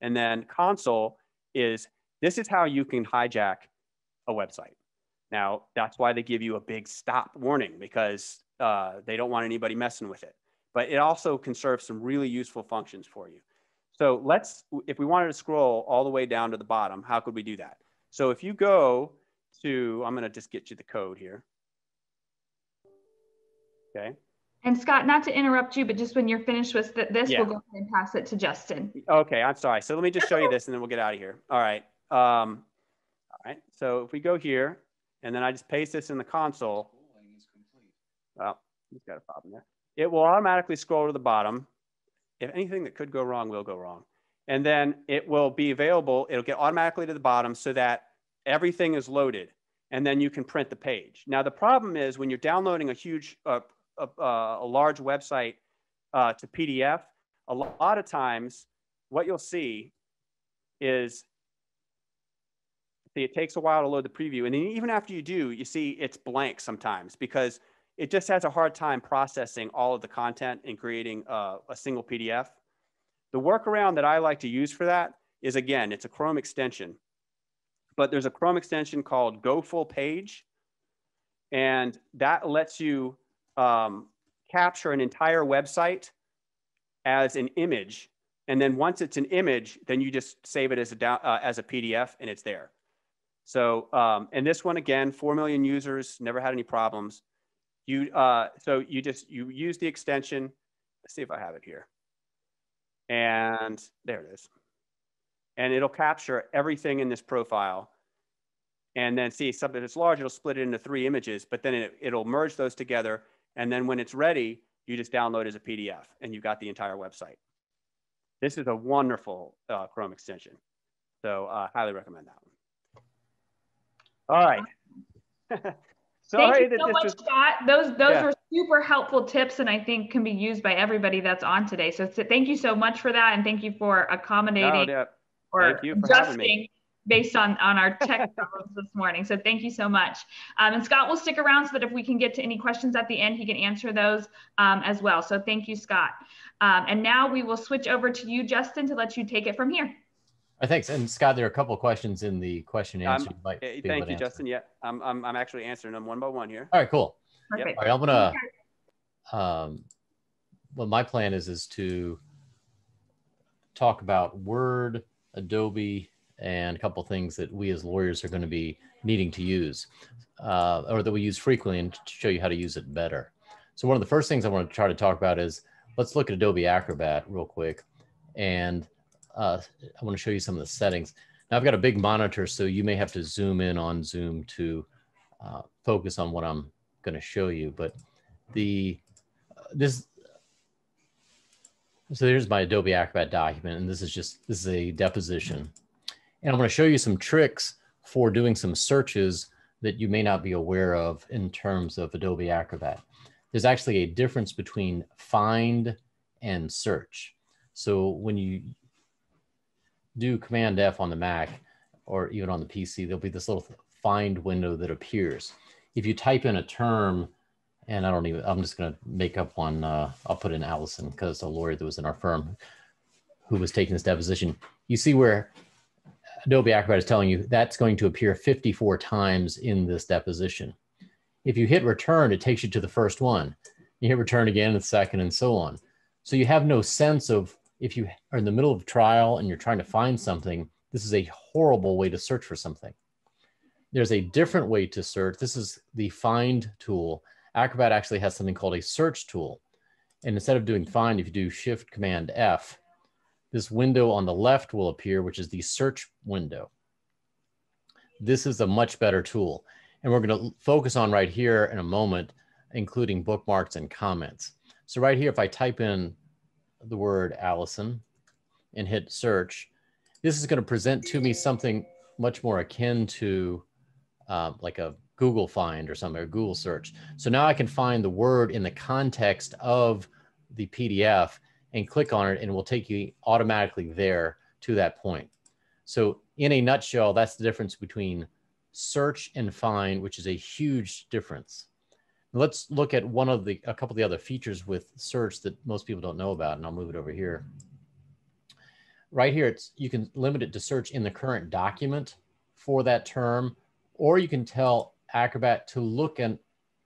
And then console is, this is how you can hijack a website. Now, that's why they give you a big stop warning because uh, they don't want anybody messing with it. But it also can serve some really useful functions for you. So let's, if we wanted to scroll all the way down to the bottom, how could we do that? So if you go to, I'm gonna just get you the code here. Okay. And Scott, not to interrupt you, but just when you're finished with this, yeah. we'll go ahead and pass it to Justin. Okay, I'm sorry. So let me just show you this and then we'll get out of here. All right. Um, all right. So if we go here and then I just paste this in the console. Well, he's got a problem there. It will automatically scroll to the bottom. If anything that could go wrong will go wrong. And then it will be available. It'll get automatically to the bottom so that everything is loaded and then you can print the page. Now, the problem is when you're downloading a huge uh, a, a large website uh, to PDF, a lot of times what you'll see is see it takes a while to load the preview. And then even after you do you see it's blank sometimes because it just has a hard time processing all of the content and creating a single pdf the workaround that i like to use for that is again it's a chrome extension but there's a chrome extension called GoFullPage and that lets you um, capture an entire website as an image. And then once it's an image, then you just save it as a, uh, as a PDF and it's there. So, um, and this one again, 4 million users, never had any problems. You, uh, so you just, you use the extension. Let's see if I have it here. And there it is. And it'll capture everything in this profile. And then see something that's large, it'll split it into three images, but then it, it'll merge those together. And then when it's ready, you just download as a PDF and you've got the entire website. This is a wonderful uh, Chrome extension. So uh, highly recommend that one. All right. Sorry Thank you so much, was... Scott. Those those yeah. were super helpful tips, and I think can be used by everybody that's on today. So, so thank you so much for that, and thank you for accommodating no, or adjusting based on on our tech problems this morning. So thank you so much. Um, and Scott will stick around so that if we can get to any questions at the end, he can answer those um, as well. So thank you, Scott. Um, and now we will switch over to you, Justin, to let you take it from here. Uh, thanks. And Scott, there are a couple of questions in the question and answer. Um, you eh, thank you, Justin. Yeah, I'm, I'm, I'm actually answering them one by one here. All right, cool. Perfect. Yep. All right, I'm gonna. Um, well, my plan is is to talk about Word, Adobe, and a couple things that we as lawyers are going to be needing to use, uh, or that we use frequently, and to show you how to use it better. So one of the first things I want to try to talk about is let's look at Adobe Acrobat real quick, and uh, I want to show you some of the settings. Now I've got a big monitor, so you may have to zoom in on Zoom to uh, focus on what I'm going to show you. But the uh, this so there's my Adobe Acrobat document, and this is just this is a deposition, and I'm going to show you some tricks for doing some searches that you may not be aware of in terms of Adobe Acrobat. There's actually a difference between find and search. So when you do Command F on the Mac or even on the PC, there'll be this little find window that appears. If you type in a term, and I don't even, I'm just going to make up one. Uh, I'll put in Allison because a lawyer that was in our firm who was taking this deposition. You see where Adobe Acrobat is telling you that's going to appear 54 times in this deposition. If you hit return, it takes you to the first one. You hit return again, the second, and so on. So you have no sense of if you are in the middle of trial and you're trying to find something, this is a horrible way to search for something. There's a different way to search. This is the find tool. Acrobat actually has something called a search tool. And instead of doing find, if you do shift command F, this window on the left will appear, which is the search window. This is a much better tool. And we're going to focus on right here in a moment, including bookmarks and comments. So right here, if I type in the word Allison and hit search, this is going to present to me something much more akin to uh, like a Google find or something, or Google search. So now I can find the word in the context of the PDF and click on it and it will take you automatically there to that point. So in a nutshell, that's the difference between search and find, which is a huge difference. Let's look at one of the, a couple of the other features with search that most people don't know about, and I'll move it over here. Right here, it's, you can limit it to search in the current document for that term, or you can tell Acrobat to look at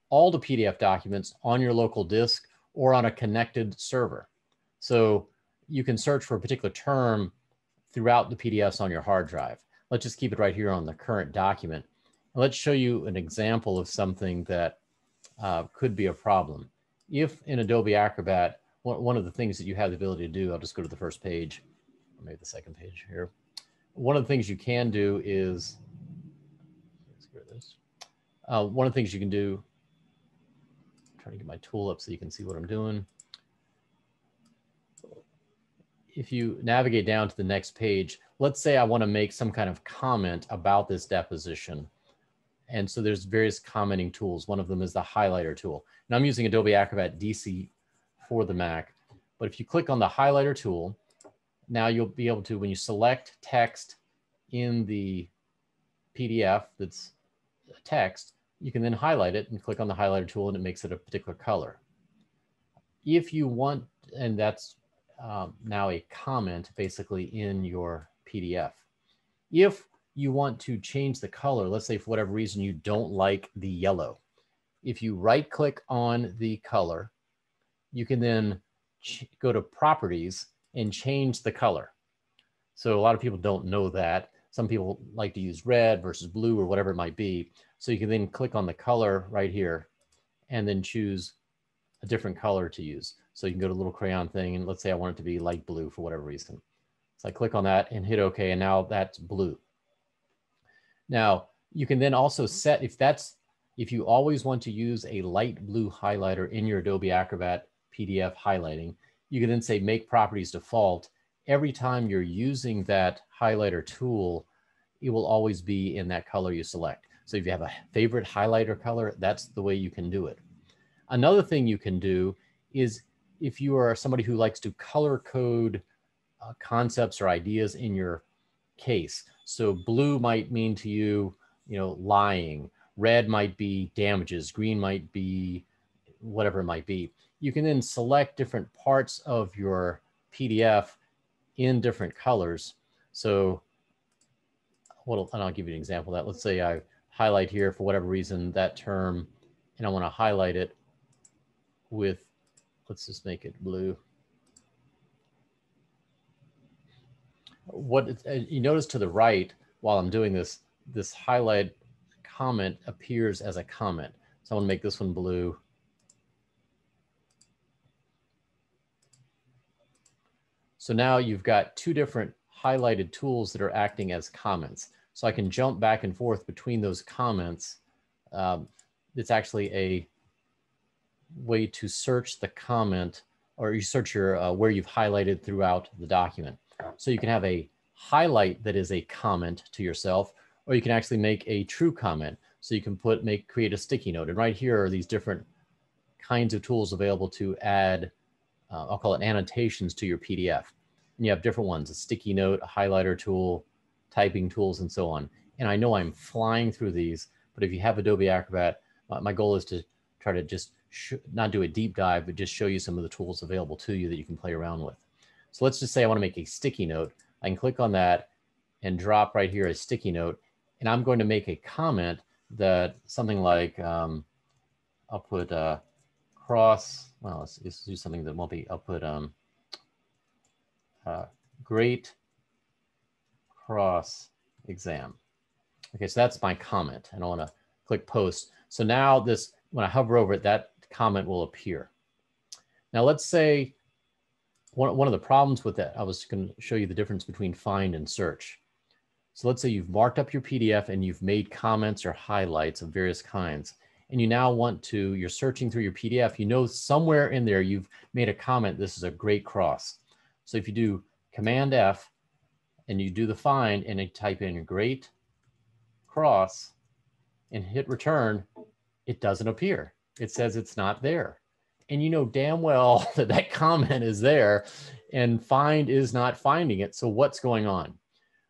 all the PDF documents on your local disk or on a connected server. So you can search for a particular term throughout the PDFs on your hard drive. Let's just keep it right here on the current document. And let's show you an example of something that uh, could be a problem. If in Adobe Acrobat, one, of the things that you have the ability to do, I'll just go to the first page, maybe the second page here. One of the things you can do is, let's go this. Uh, one of the things you can do, I'm trying to get my tool up so you can see what I'm doing. If you navigate down to the next page, let's say I want to make some kind of comment about this deposition. And so there's various commenting tools. One of them is the highlighter tool. And I'm using Adobe Acrobat DC for the Mac. But if you click on the highlighter tool, now you'll be able to, when you select text in the PDF that's text, you can then highlight it and click on the highlighter tool and it makes it a particular color. If you want, and that's um, now a comment basically in your PDF. If you want to change the color, let's say for whatever reason you don't like the yellow. if you right click on the color, you can then go to properties and change the color. So a lot of people don't know that. Some people like to use red versus blue or whatever it might be. So you can then click on the color right here and then choose a different color to use. So you can go to the little crayon thing and let's say I want it to be light blue for whatever reason. So I click on that and hit OK and now that's blue. Now you can then also set if that's if you always want to use a light blue highlighter in your Adobe Acrobat PDF highlighting, you can then say make properties default. Every time you're using that highlighter tool, it will always be in that color you select. So if you have a favorite highlighter color, that's the way you can do it. Another thing you can do is if you are somebody who likes to color code uh, concepts or ideas in your case. So blue might mean to you, you know, lying. Red might be damages. Green might be whatever it might be. You can then select different parts of your PDF in different colors. So what and I'll give you an example that. Let's say I highlight here for whatever reason that term, and I want to highlight it with, let's just make it blue. What you notice to the right while I'm doing this, this highlight comment appears as a comment. So I want to make this one blue. So now you've got two different highlighted tools that are acting as comments. So I can jump back and forth between those comments. Um, it's actually a way to search the comment or you search your uh, where you've highlighted throughout the document. So you can have a highlight that is a comment to yourself, or you can actually make a true comment. So you can put, make, create a sticky note. And right here are these different kinds of tools available to add, uh, I'll call it annotations to your PDF. And you have different ones, a sticky note, a highlighter tool, typing tools, and so on. And I know I'm flying through these, but if you have Adobe Acrobat, my goal is to try to just not do a deep dive, but just show you some of the tools available to you that you can play around with. So let's just say I want to make a sticky note. I can click on that and drop right here a sticky note. And I'm going to make a comment that something like, um, I'll put uh, cross, well, let's, let's, do something that won't be, I'll put um, uh, great cross exam. Okay, so that's my comment and I want to click post. So now this, when I hover over it, that comment will appear. Now let's say one, one of the problems with that, I was going to show you the difference between find and search. So let's say you've marked up your PDF and you've made comments or highlights of various kinds, and you now want to, you're searching through your PDF, you know somewhere in there you've made a comment, this is a great cross. So if you do Command F and you do the find and you type in great cross and hit return, it doesn't appear it says it's not there. And you know damn well that that comment is there and find is not finding it. So what's going on?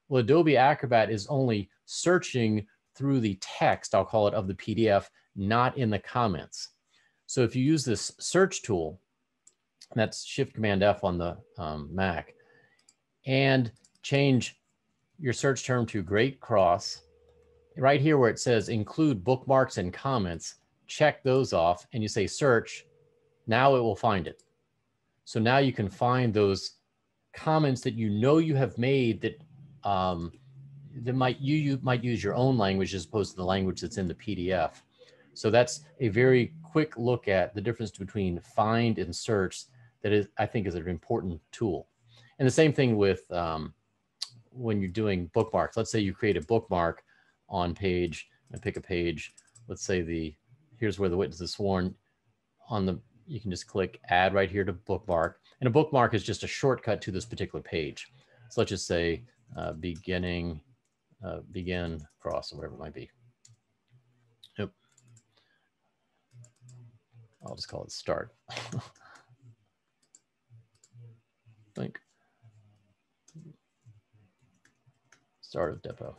Well, Adobe Acrobat is only searching through the text, I'll call it, of the PDF, not in the comments. So if you use this search tool, that's Shift Command F on the um, Mac, and change your search term to Great Cross, right here where it says include bookmarks and comments, check those off and you say search, now it will find it. So now you can find those comments that you know you have made that um, that might you, you might use your own language as opposed to the language that's in the PDF. So that's a very quick look at the difference between find and search that is I think is an important tool. And the same thing with um, when you're doing bookmarks. Let's say you create a bookmark on page, I pick a page, let's say the here's where the witness is sworn. On the you can just click add right here to bookmark. And a bookmark is just a shortcut to this particular page. So let's just say uh, beginning uh, begin cross or whatever it might be. Nope. I'll just call it start. Think. Start of depo. All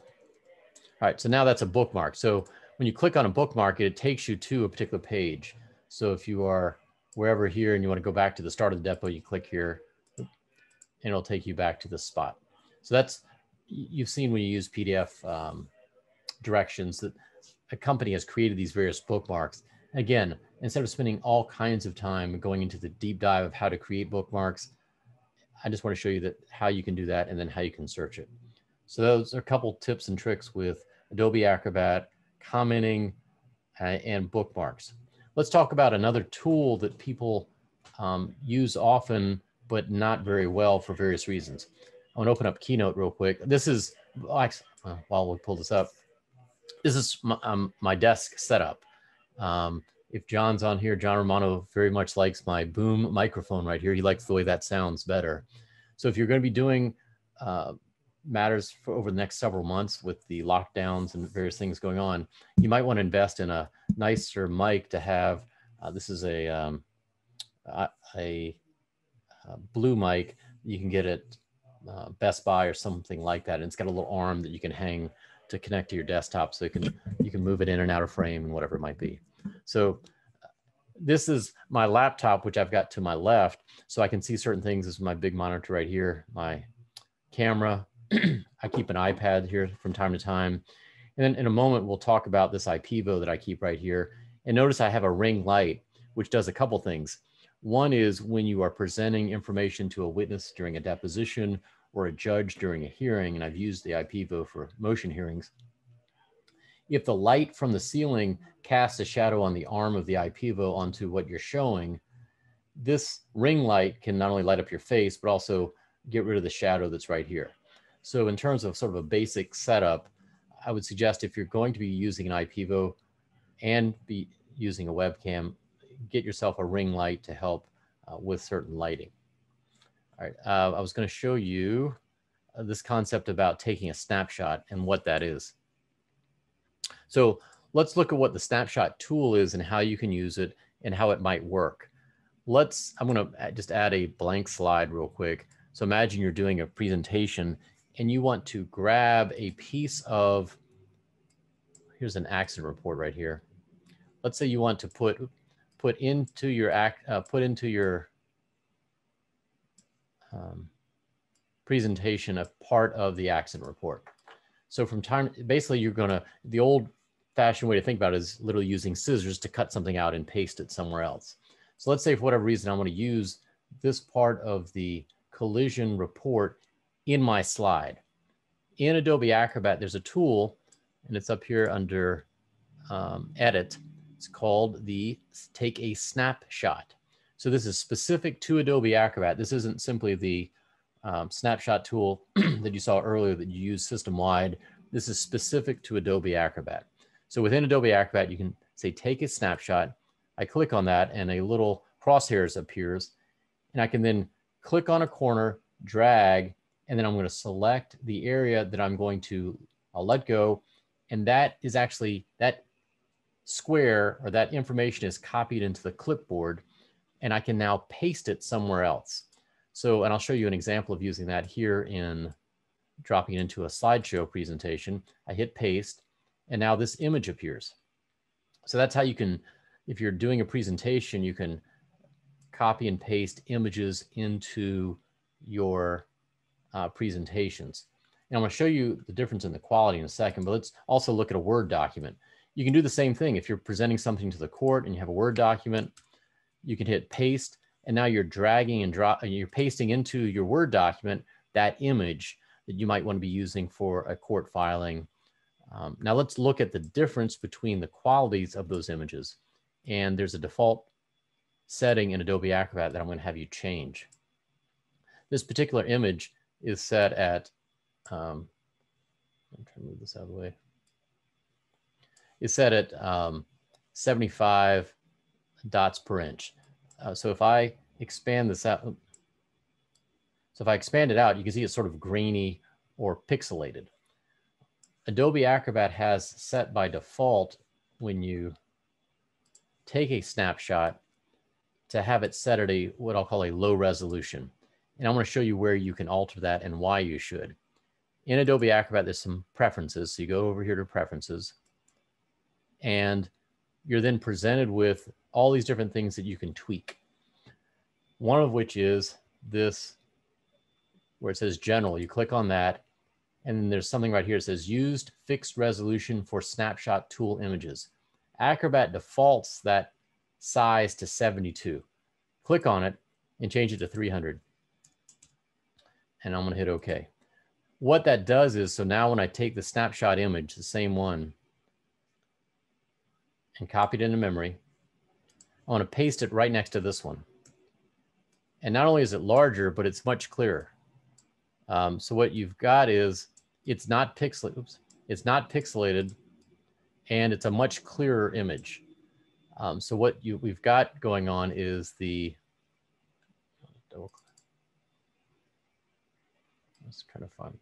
right so now that's a bookmark. So when you click on a bookmark, it takes you to a particular page. So if you are wherever here and you want to go back to the start of the depo, you click here and it'll take you back to the spot. So that's, you've seen when you use PDF um, directions that a company has created these various bookmarks Again, instead of spending all kinds of time going into the deep dive of how to create bookmarks, I just want to show you that how you can do that and then how you can search it. So those are a couple tips and tricks with Adobe Acrobat, commenting, uh, and bookmarks. Let's talk about another tool that people um, use often, but not very well for various reasons. I want to open up Keynote real quick. This is, while we pull this up, this is my, um, my desk setup. Um, if John's on here, John Romano very much likes my boom microphone right here. He likes the way that sounds better. So if you're going to be doing uh, matters for over the next several months with the lockdowns and various things going on, you might want to invest in a nicer mic to have. Uh, this is a, um, a, a, blue mic. You can get it uh, Best Buy or something like that. And it's got a little arm that you can hang to connect to your desktop so you can you can move it in and out of frame and whatever it might be. So this is my laptop, which I've got to my left, so I can see certain things. This is my big monitor right here, my camera. I keep an iPad here from time to time. And then in a moment, we'll talk about this IPEVO that I keep right here. And notice I have a ring light, which does a couple things. One is when you are presenting information to a witness during a deposition or a judge during a hearing, and I've used the IPEVO for motion hearings, if the light from the ceiling casts a shadow on the arm of the IPEVO onto what you're showing, this ring light can not only light up your face, but also get rid of the shadow that's right here. So in terms of sort of a basic setup, I would suggest if you're going to be using an IPEVO and be using a webcam, get yourself a ring light to help uh, with certain lighting. All right, uh, I was going to show you uh, this concept about taking a snapshot and what that is. So let's look at what the snapshot tool is and how you can use it and how it might work. Let's, I'm going to just add a blank slide real quick. So imagine you're doing a presentation and you want to grab a piece of, here's an accident report right here. Let's say you want to put, put into your act, uh, put into your um, presentation a part of the accident report. So from time, basically you're gonna, the old fashioned way to think about it is literally using scissors to cut something out and paste it somewhere else. So let's say for whatever reason, I wanna use this part of the collision report in my slide. In Adobe Acrobat, there's a tool and it's up here under um, edit. It's called the take a snapshot. So this is specific to Adobe Acrobat. This isn't simply the um, snapshot tool that you saw earlier that you use system-wide. This is specific to Adobe Acrobat. So within Adobe Acrobat, you can say, take a snapshot. I click on that and a little crosshairs appears. And I can then click on a corner, drag, and then I'm going to select the area that I'm going to I'll let go. And that is actually, that square or that information is copied into the clipboard and I can now paste it somewhere else. So, and I'll show you an example of using that here in dropping into a slideshow presentation. I hit paste and now this image appears. So that's how you can, if you're doing a presentation, you can copy and paste images into your uh, presentations. And I'm going to show you the difference in the quality in a second, but let's also look at a Word document. You can do the same thing. If you're presenting something to the court and you have a Word document, you can hit paste and now you're dragging and drop and you're pasting into your Word document that image that you might want to be using for a court filing. Um, now let's look at the difference between the qualities of those images. And there's a default setting in Adobe Acrobat that I'm going to have you change. This particular image is set at, um, I'm trying to move this out of the way, is set at um, 75 dots per inch. Uh, so if I expand this out, so if I expand it out, you can see it's sort of grainy or pixelated. Adobe Acrobat has set by default when you take a snapshot to have it set at a what I'll call a low resolution. And I'm going to show you where you can alter that and why you should. In Adobe Acrobat, there's some preferences. So you go over here to preferences and you're then presented with all these different things that you can tweak. One of which is this where it says general. You click on that and then there's something right here that says used fixed resolution for snapshot tool images. Acrobat defaults that size to 72. Click on it and change it to 300. And I'm gonna hit okay. What that does is, so now when I take the snapshot image, the same one, and copy it into memory, I wanna paste it right next to this one. And not only is it larger, but it's much clearer. Um, so what you've got is, it's not pixel, oops, it's not pixelated, and it's a much clearer image. Um, so what you we've got going on is the It's kind of fun.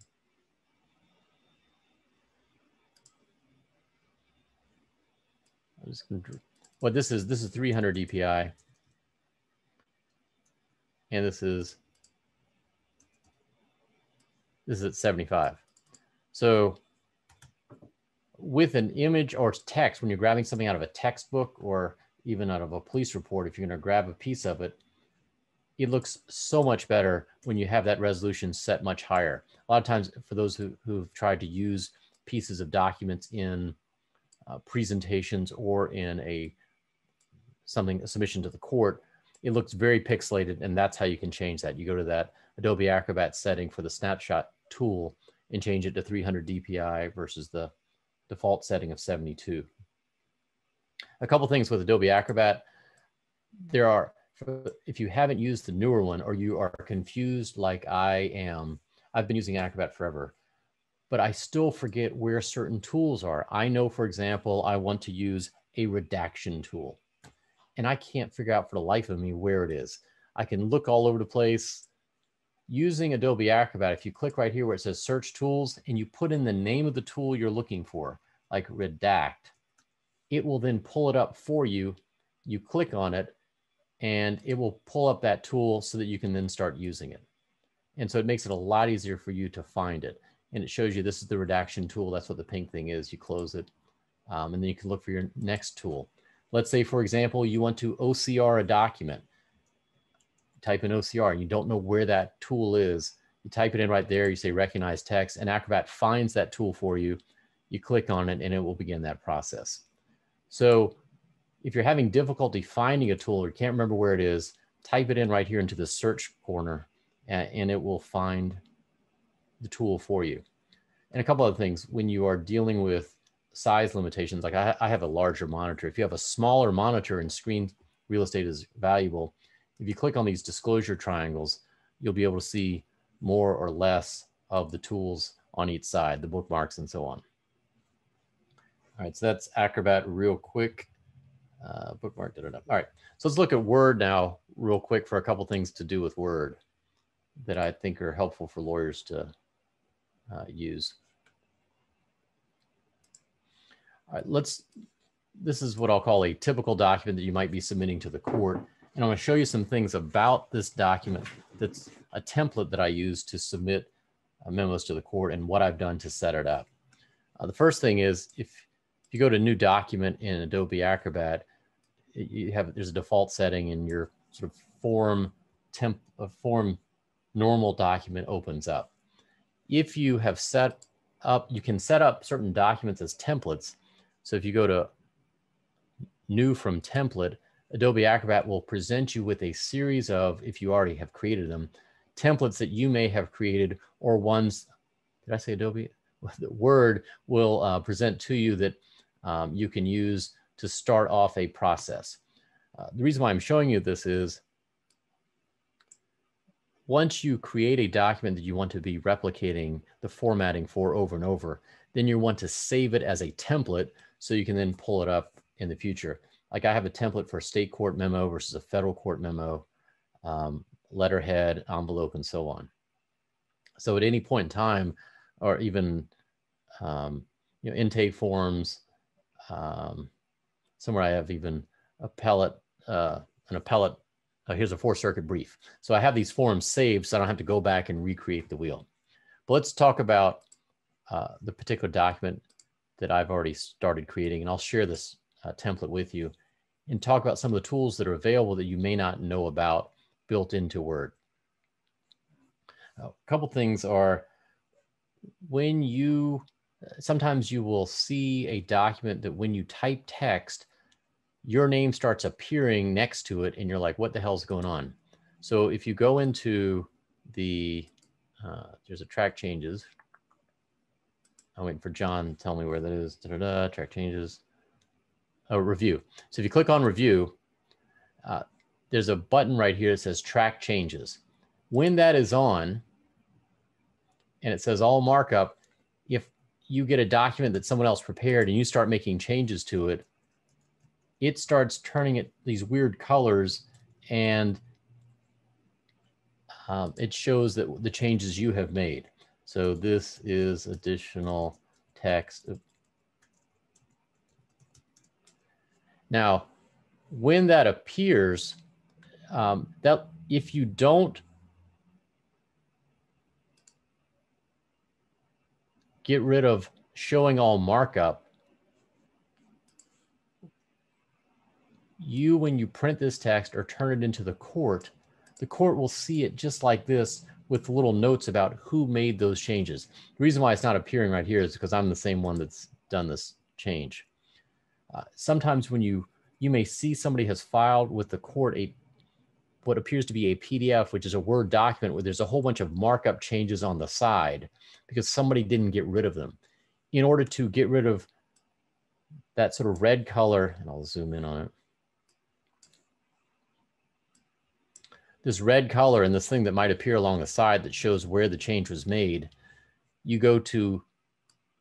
I'm just to, well, this is, this is 300 DPI. And this is, this is at 75. So with an image or text, when you're grabbing something out of a textbook or even out of a police report, if you're going to grab a piece of it, it looks so much better when you have that resolution set much higher. A lot of times, for those who, who've tried to use pieces of documents in uh, presentations or in a something a submission to the court, it looks very pixelated, and that's how you can change that. You go to that Adobe Acrobat setting for the snapshot tool and change it to 300 DPI versus the default setting of 72. A couple things with Adobe Acrobat. There are if you haven't used the newer one or you are confused like I am, I've been using Acrobat forever, but I still forget where certain tools are. I know, for example, I want to use a redaction tool and I can't figure out for the life of me where it is. I can look all over the place. Using Adobe Acrobat, if you click right here where it says search tools and you put in the name of the tool you're looking for, like redact, it will then pull it up for you. You click on it and it will pull up that tool so that you can then start using it. And so it makes it a lot easier for you to find it. And it shows you this is the redaction tool. That's what the pink thing is. You close it um, and then you can look for your next tool. Let's say, for example, you want to OCR a document. Type in OCR and you don't know where that tool is. You type it in right there. You say recognize text and Acrobat finds that tool for you. You click on it and it will begin that process. So if you're having difficulty finding a tool or can't remember where it is, type it in right here into the search corner and, it will find the tool for you. And a couple other things, when you are dealing with size limitations, like I, I have a larger monitor. If you have a smaller monitor and screen real estate is valuable, if you click on these disclosure triangles, you'll be able to see more or less of the tools on each side, the bookmarks and so on. All right, so that's Acrobat real quick uh, bookmark. Da, da, da. All right, so let's look at Word now real quick for a couple things to do with Word that I think are helpful for lawyers to uh, use. All right, let's, this is what I'll call a typical document that you might be submitting to the court. And I'm gonna show you some things about this document that's a template that I use to submit uh, memos to the court and what I've done to set it up. Uh, the first thing is if you go to new document in Adobe Acrobat, you have there's a default setting in your sort of form temp a form normal document opens up. If you have set up, you can set up certain documents as templates. So if you go to new from template, Adobe Acrobat will present you with a series of, if you already have created them, templates that you may have created or ones, did I say Adobe? The Word will uh, present to you that um, you can use to start off a process. Uh, the reason why I'm showing you this is once you create a document that you want to be replicating the formatting for over and over, then you want to save it as a template so you can then pull it up in the future. Like I have a template for a state court memo versus a federal court memo, um, letterhead, envelope, and so on. So at any point in time, or even um, you know, intake forms, um, somewhere I have even appellate, uh, an appellate, uh, here's a Fourth Circuit brief. So I have these forms saved so I don't have to go back and recreate the wheel. But let's talk about uh, the particular document that I've already started creating. And I'll share this uh, template with you and talk about some of the tools that are available that you may not know about built into Word. a couple things are when you sometimes you will see a document that when you type text, your name starts appearing next to it and you're like, what the hell's going on? So if you go into the, uh, there's a track changes. I'm waiting for John to tell me where that is. Da, da, da, track changes. A review. So if you click on review, uh, there's a button right here that says track changes. When that is on and it says all markup, if you get a document that someone else prepared and you start making changes to it, it starts turning it these weird colors and um, it shows that the changes you have made. So this is additional text. Now, when that appears, um, that if you don't get rid of showing all markup, you, when you print this text or turn it into the court, the court will see it just like this with little notes about who made those changes. The reason why it's not appearing right here is because I'm the same one that's done this change. Uh, sometimes when you, you may see somebody has filed with the court a what appears to be a PDF, which is a Word document where there's a whole bunch of markup changes on the side because somebody didn't get rid of them. In order to get rid of that sort of red color, and I'll zoom in on it. this red color and this thing that might appear along the side that shows where the change was made, you go to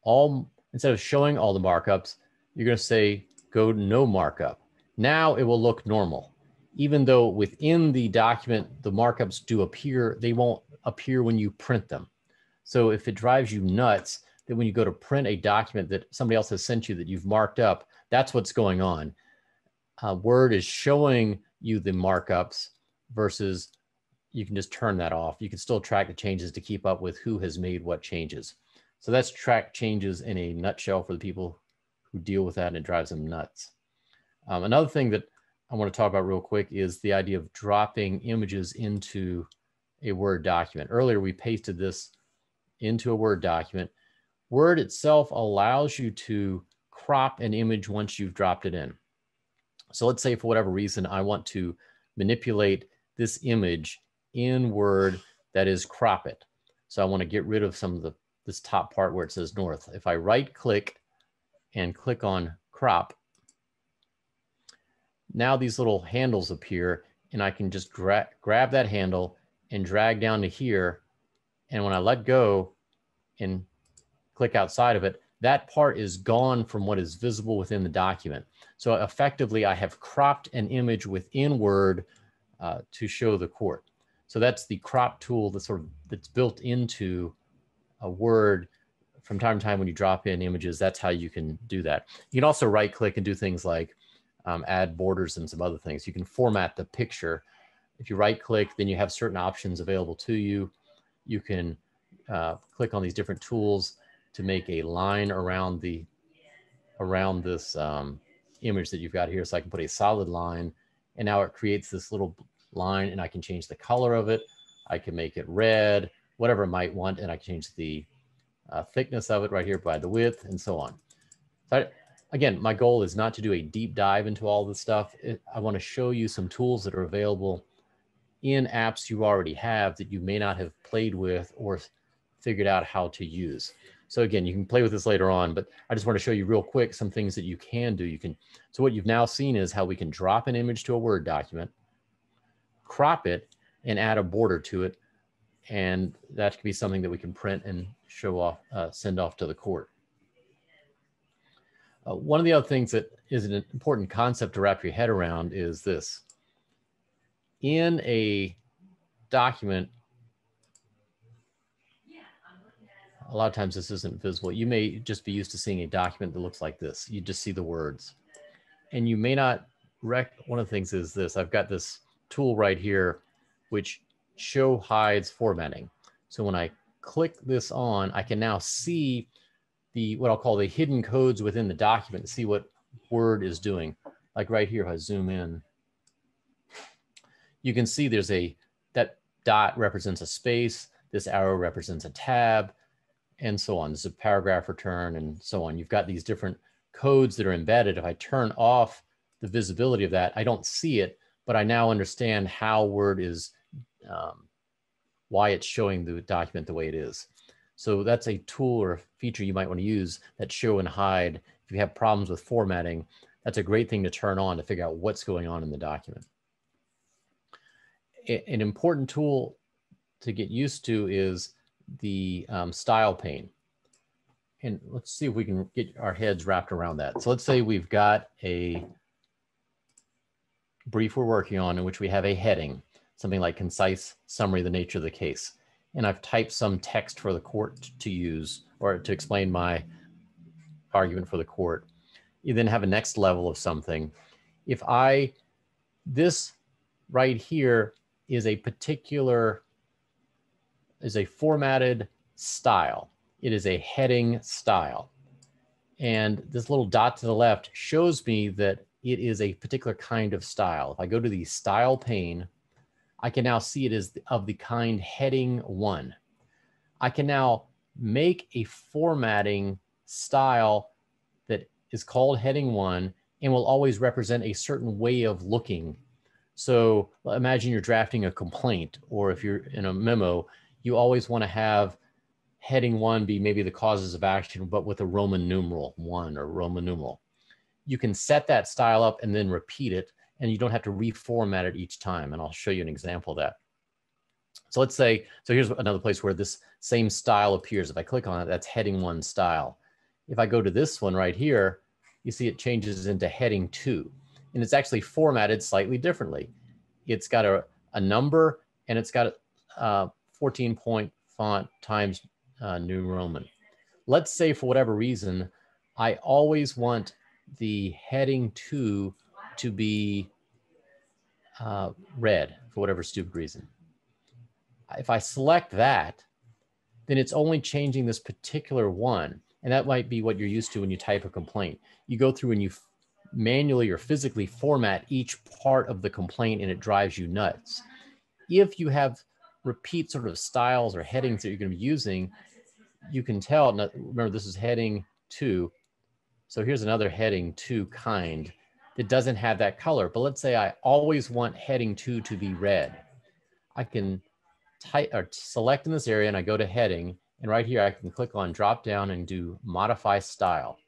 all, instead of showing all the markups, you're going to say go no markup. Now it will look normal. Even though within the document, the markups do appear, they won't appear when you print them. So if it drives you nuts that when you go to print a document that somebody else has sent you that you've marked up, that's what's going on. Uh, Word is showing you the markups versus you can just turn that off. You can still track the changes to keep up with who has made what changes. So that's track changes in a nutshell for the people who deal with that and it drives them nuts. Um, another thing that I want to talk about real quick is the idea of dropping images into a Word document. Earlier, we pasted this into a Word document. Word itself allows you to crop an image once you've dropped it in. So let's say for whatever reason, I want to manipulate this image in Word that is crop it. So I want to get rid of some of the this top part where it says north. If I right click and click on crop, now these little handles appear and I can just gra grab that handle and drag down to here. And when I let go and click outside of it, that part is gone from what is visible within the document. So effectively, I have cropped an image within Word uh, to show the court. So that's the crop tool that's sort of that's built into a Word. From time to time, when you drop in images, that's how you can do that. You can also right click and do things like um, add borders and some other things. You can format the picture. If you right click, then you have certain options available to you. You can uh, click on these different tools to make a line around the around this um, image that you've got here. So I can put a solid line and now it creates this little line and I can change the color of it. I can make it red, whatever I might want, and I can change the uh, thickness of it right here by the width and so on. So I, again, my goal is not to do a deep dive into all this stuff. I want to show you some tools that are available in apps you already have that you may not have played with or figured out how to use. So again, you can play with this later on, but I just want to show you real quick some things that you can do. You can, so what you've now seen is how we can drop an image to a Word document, crop it, and add a border to it. And that could be something that we can print and show off, uh, send off to the court. Uh, one of the other things that is an important concept to wrap your head around is this. In a document, a lot of times this isn't visible. You may just be used to seeing a document that looks like this. You just see the words. And you may not rec one of the things is this. I've got this tool right here, which show hides formatting. So when I click this on, I can now see the what I'll call the hidden codes within the document to see what Word is doing. Like right here, if I zoom in, you can see there's a, that dot represents a space. This arrow represents a tab and so on. This is a paragraph return and so on. You've got these different codes that are embedded. If I turn off the visibility of that, I don't see it, but I now understand how Word is, um, why it's showing the document the way it is. So that's a tool or a feature you might want to use that show and hide. If you have problems with formatting, that's a great thing to turn on to figure out what's going on in the document. An important tool to get used to is the um, style pane. And let's see if we can get our heads wrapped around that. So let's say we've got a brief we're working on in which we have a heading, something like concise summary of the nature of the case. And I've typed some text for the court to use or to explain my argument for the court. You then have a next level of something. If I, this right here is a particular is a formatted style. It is a heading style. And this little dot to the left shows me that it is a particular kind of style. If I go to the style pane, I can now see it is of the kind heading one. I can now make a formatting style that is called heading one and will always represent a certain way of looking. So imagine you're drafting a complaint, or if you're in a memo, you always want to have heading one be maybe the causes of action, but with a Roman numeral one or Roman numeral. You can set that style up and then repeat it, and you don't have to reformat it each time. And I'll show you an example of that. So let's say, so here's another place where this same style appears. If I click on it, that's heading one style. If I go to this one right here, you see it changes into heading two. And it's actually formatted slightly differently. It's got a, a number and it's got uh, 14 point font times uh, New Roman. Let's say for whatever reason, I always want the heading two to be uh, red for whatever stupid reason. If I select that, then it's only changing this particular one. And that might be what you're used to when you type a complaint. You go through and you manually or physically format each part of the complaint and it drives you nuts. If you have repeat sort of styles or headings that you're going to be using, you can tell, remember this is heading two. So here's another heading two kind that doesn't have that color. But let's say I always want heading two to be red. I can type or select in this area and I go to heading and right here I can click on drop down and do modify style.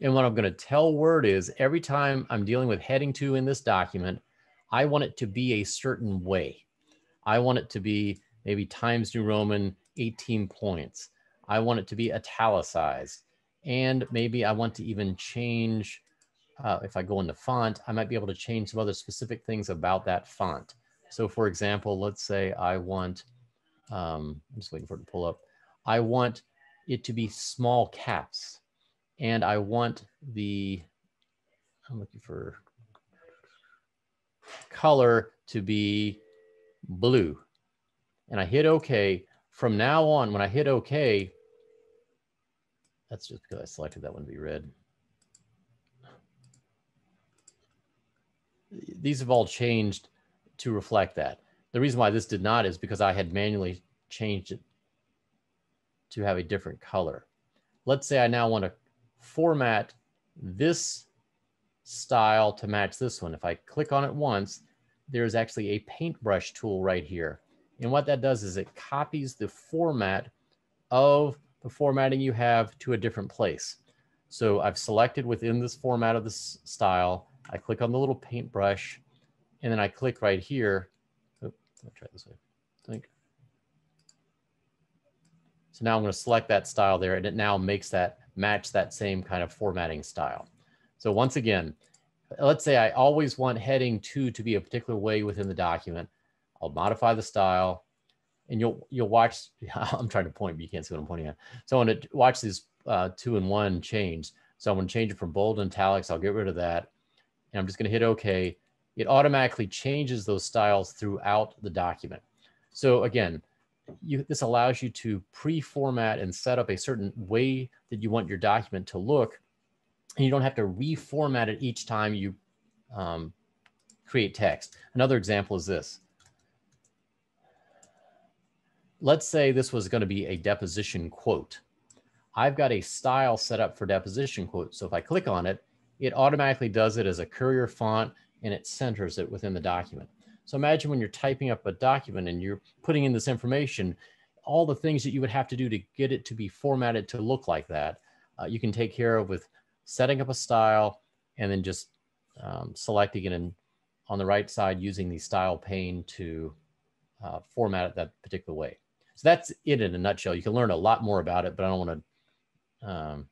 And what I'm going to tell Word is every time I'm dealing with heading two in this document, I want it to be a certain way. I want it to be maybe Times New Roman 18 points. I want it to be italicized. And maybe I want to even change, uh, if I go into font, I might be able to change some other specific things about that font. So for example, let's say I want, um, I'm just waiting for it to pull up. I want it to be small caps. And I want the, I'm looking for color to be blue. And I hit OK. From now on, when I hit OK, that's just because I selected that one to be red. These have all changed to reflect that. The reason why this did not is because I had manually changed it to have a different color. Let's say I now want to format this style to match this one. If I click on it once, there's actually a paintbrush tool right here. And what that does is it copies the format of the formatting you have to a different place. So I've selected within this format of this style, I click on the little paintbrush and then I click right here. Try this way, think. So now I'm going to select that style there and it now makes that match that same kind of formatting style. So once again, let's say I always want heading two to be a particular way within the document. I'll modify the style and you'll, you'll watch, I'm trying to point, but you can't see what I'm pointing at. So I want to watch these uh, two and one change. So I'm going to change it from bold and italics. I'll get rid of that. And I'm just going to hit OK. It automatically changes those styles throughout the document. So again, you, this allows you to pre-format and set up a certain way that you want your document to look and you don't have to reformat it each time you um, create text. Another example is this. let's say this was going to be a deposition quote. I've got a style set up for deposition quote. So if I click on it, it automatically does it as a courier font and it centers it within the document. So imagine when you're typing up a document and you're putting in this information, all the things that you would have to do to get it to be formatted to look like that, uh, you can take care of with setting up a style and then just um, selecting it on the right side using the style pane to uh, format it that particular way. So that's it in a nutshell. You can learn a lot more about it, but I don't want to um,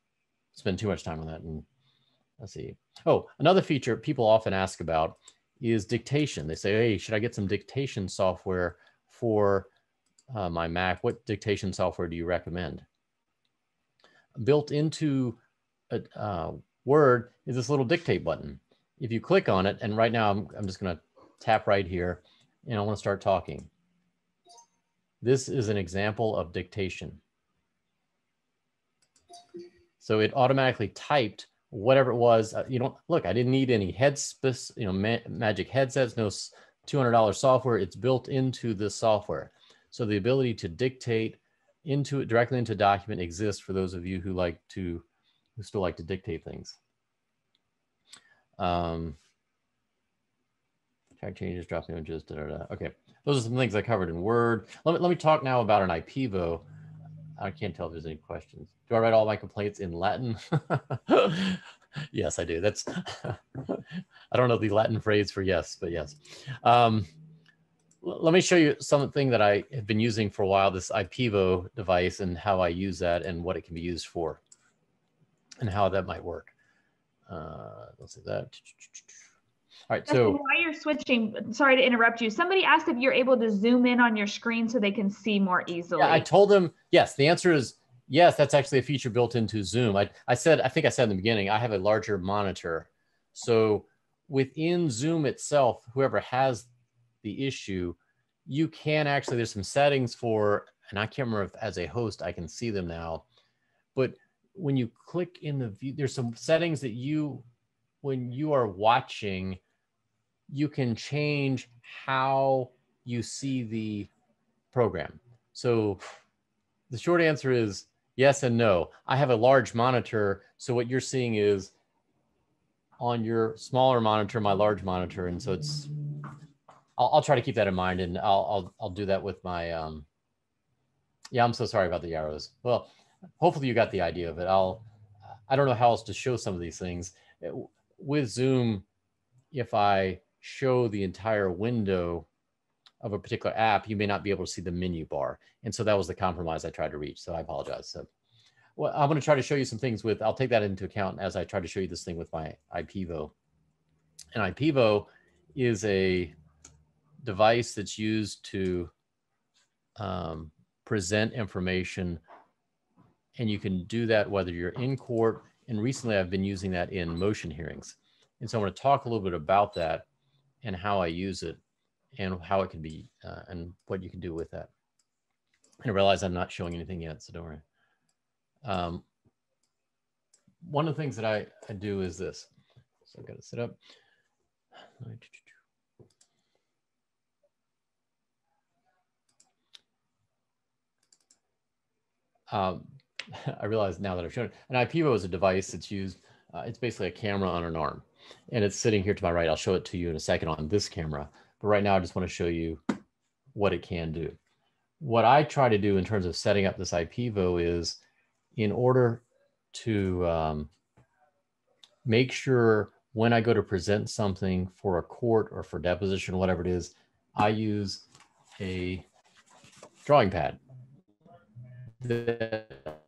spend too much time on that. And let's see. Oh, another feature people often ask about is dictation. They say, hey, should I get some dictation software for uh, my Mac? What dictation software do you recommend? Built into a, uh, Word is this little dictate button. If you click on it, and right now I'm, I'm just going to tap right here, and I want to start talking. This is an example of dictation. So it automatically typed whatever it was. Uh, you don't look, I didn't need any head you know, ma magic headsets, no $200 software. It's built into the software. So the ability to dictate into it directly into document exists for those of you who like to, who still like to dictate things. Um, track changes, drop images, da, da, da. Okay those are some things I covered in Word. Let me, let me talk now about an IPEVO. I can't tell if there's any questions. Do I write all my complaints in Latin? yes, I do. That's, I don't know the Latin phrase for yes, but yes. Um, let me show you something that I have been using for a while, this IPEVO device and how I use that and what it can be used for and how that might work. Uh, let's see that. All right, so while you're switching, sorry to interrupt you. Somebody asked if you're able to zoom in on your screen so they can see more easily. Yeah, I told them yes. The answer is yes. That's actually a feature built into Zoom. I, I said I think I said in the beginning I have a larger monitor, so within Zoom itself, whoever has the issue, you can actually there's some settings for, and I can't remember if as a host I can see them now, but when you click in the view, there's some settings that you when you are watching you can change how you see the program. So the short answer is yes and no. I have a large monitor. So what you're seeing is on your smaller monitor, my large monitor. And so it's, I'll, I'll try to keep that in mind and I'll, I'll, I'll do that with my, um, yeah, I'm so sorry about the arrows. Well, hopefully you got the idea of it. I'll, I don't know how else to show some of these things. With Zoom, if I show the entire window of a particular app, you may not be able to see the menu bar. And so that was the compromise I tried to reach. So I apologize. So well, I'm going to try to show you some things with, I'll take that into account as I try to show you this thing with my IPEVO. And IPEVO is a device that's used to um, present information. And you can do that whether you're in court. And recently I've been using that in motion hearings. And so I want to talk a little bit about that and how I use it and how it can be uh, and what you can do with that. And I realize I'm not showing anything yet, so don't worry. Um, one of the things that I, I do is this. So I've got to sit up. Um, I realize now that I've shown it. An IPEVO is a device that's used, uh, it's basically a camera on an arm and it's sitting here to my right. I'll show it to you in a second on this camera. But right now, I just want to show you what it can do. What I try to do in terms of setting up this IPEVO is in order to um, make sure when I go to present something for a court or for deposition, whatever it is, I use a drawing pad that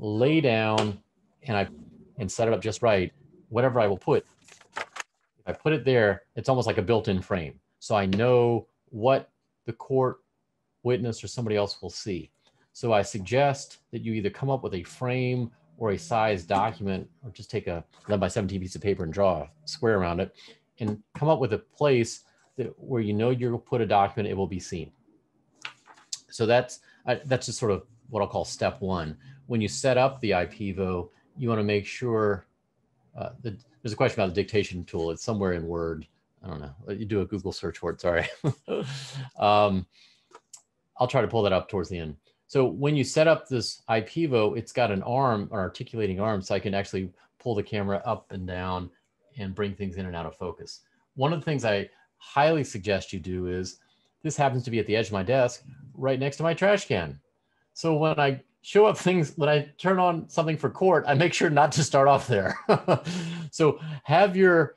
lay down and I and set it up just right, whatever I will put, if I put it there, it's almost like a built-in frame. So I know what the court witness or somebody else will see. So I suggest that you either come up with a frame or a size document or just take a 11 by 17 piece of paper and draw a square around it and come up with a place that where you know you'll put a document, it will be seen. So that's, that's just sort of what I'll call step one when you set up the IPEVO, you want to make sure uh, that there's a question about the dictation tool. It's somewhere in Word. I don't know. You do a Google search for it. Sorry. um, I'll try to pull that up towards the end. So when you set up this IPEVO, it's got an arm, an articulating arm, so I can actually pull the camera up and down and bring things in and out of focus. One of the things I highly suggest you do is, this happens to be at the edge of my desk, right next to my trash can. So when I show up things, when I turn on something for court, I make sure not to start off there. so have your,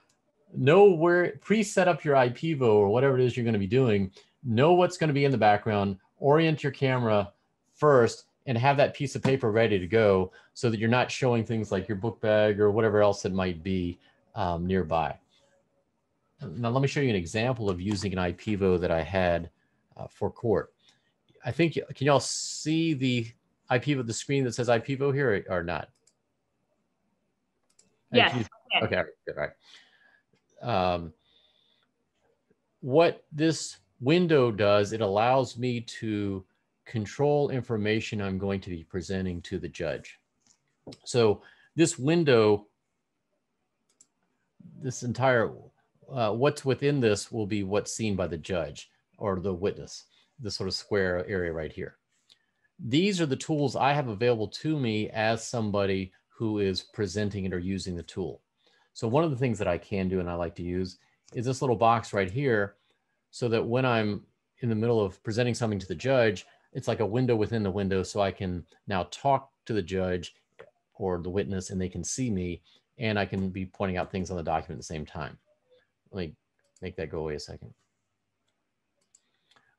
know where, pre-set up your IPEVO or whatever it is you're gonna be doing, know what's gonna be in the background, orient your camera first and have that piece of paper ready to go so that you're not showing things like your book bag or whatever else it might be um, nearby. Now, let me show you an example of using an IPEVO that I had uh, for court. I think, can y'all see the IPEVO, the screen that says IPEVO here or, or not? Yes. Okay, good, all right. Um, what this window does, it allows me to control information I'm going to be presenting to the judge. So this window, this entire, uh, what's within this will be what's seen by the judge or the witness, this sort of square area right here. These are the tools I have available to me as somebody who is presenting it or using the tool. So one of the things that I can do and I like to use is this little box right here so that when I'm in the middle of presenting something to the judge, it's like a window within the window so I can now talk to the judge or the witness and they can see me and I can be pointing out things on the document at the same time. Let me make that go away a second.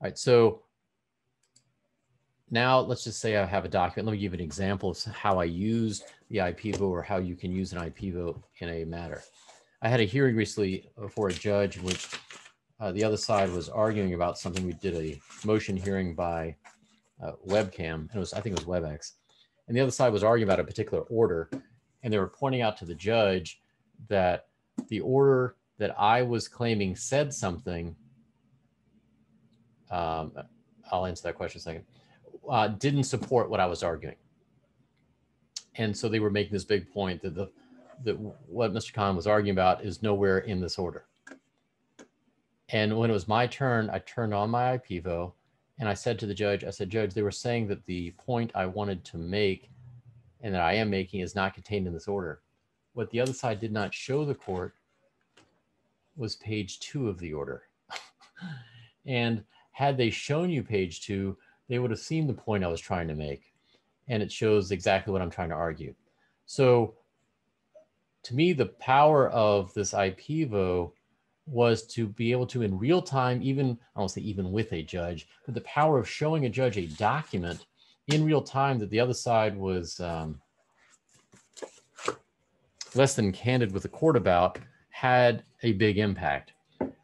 All right, so now let's just say I have a document. Let me give an example of how I used the IPEVO or how you can use an IPEVO in a matter. I had a hearing recently for a judge which uh, the other side was arguing about something. We did a motion hearing by uh, webcam. It was, I think it was WebEx. And the other side was arguing about a particular order. And they were pointing out to the judge that the order that I was claiming said something. Um, I'll answer that question in a second. Uh, didn't support what I was arguing. And so they were making this big point that the that what Mr. Kahn was arguing about is nowhere in this order. And when it was my turn, I turned on my IPEVO and I said to the judge, I said, Judge, they were saying that the point I wanted to make and that I am making is not contained in this order. What the other side did not show the court was page two of the order. and had they shown you page two, they would have seen the point I was trying to make. And it shows exactly what I'm trying to argue. So to me, the power of this IPEVO was to be able to in real time, even I won't say even with a judge, but the power of showing a judge a document in real time that the other side was um, less than candid with the court about had a big impact.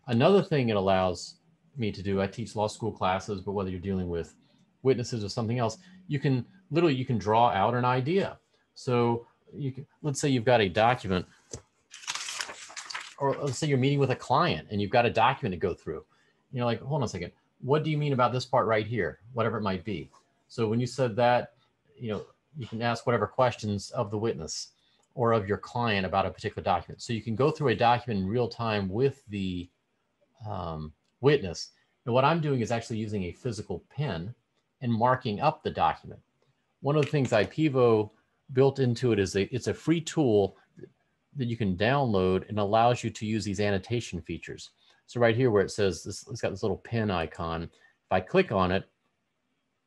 Another thing it allows me to do, I teach law school classes, but whether you're dealing with witnesses or something else, you can literally you can draw out an idea. So you can, let's say you've got a document or let's say you're meeting with a client and you've got a document to go through. You're like, hold on a second. What do you mean about this part right here? Whatever it might be. So when you said that, you know, you can ask whatever questions of the witness or of your client about a particular document. So you can go through a document in real time with the um, witness. And what I'm doing is actually using a physical pen and marking up the document. One of the things IPEVO built into it is a, it's a free tool that you can download and allows you to use these annotation features. So right here where it says this, it's got this little pen icon. If I click on it,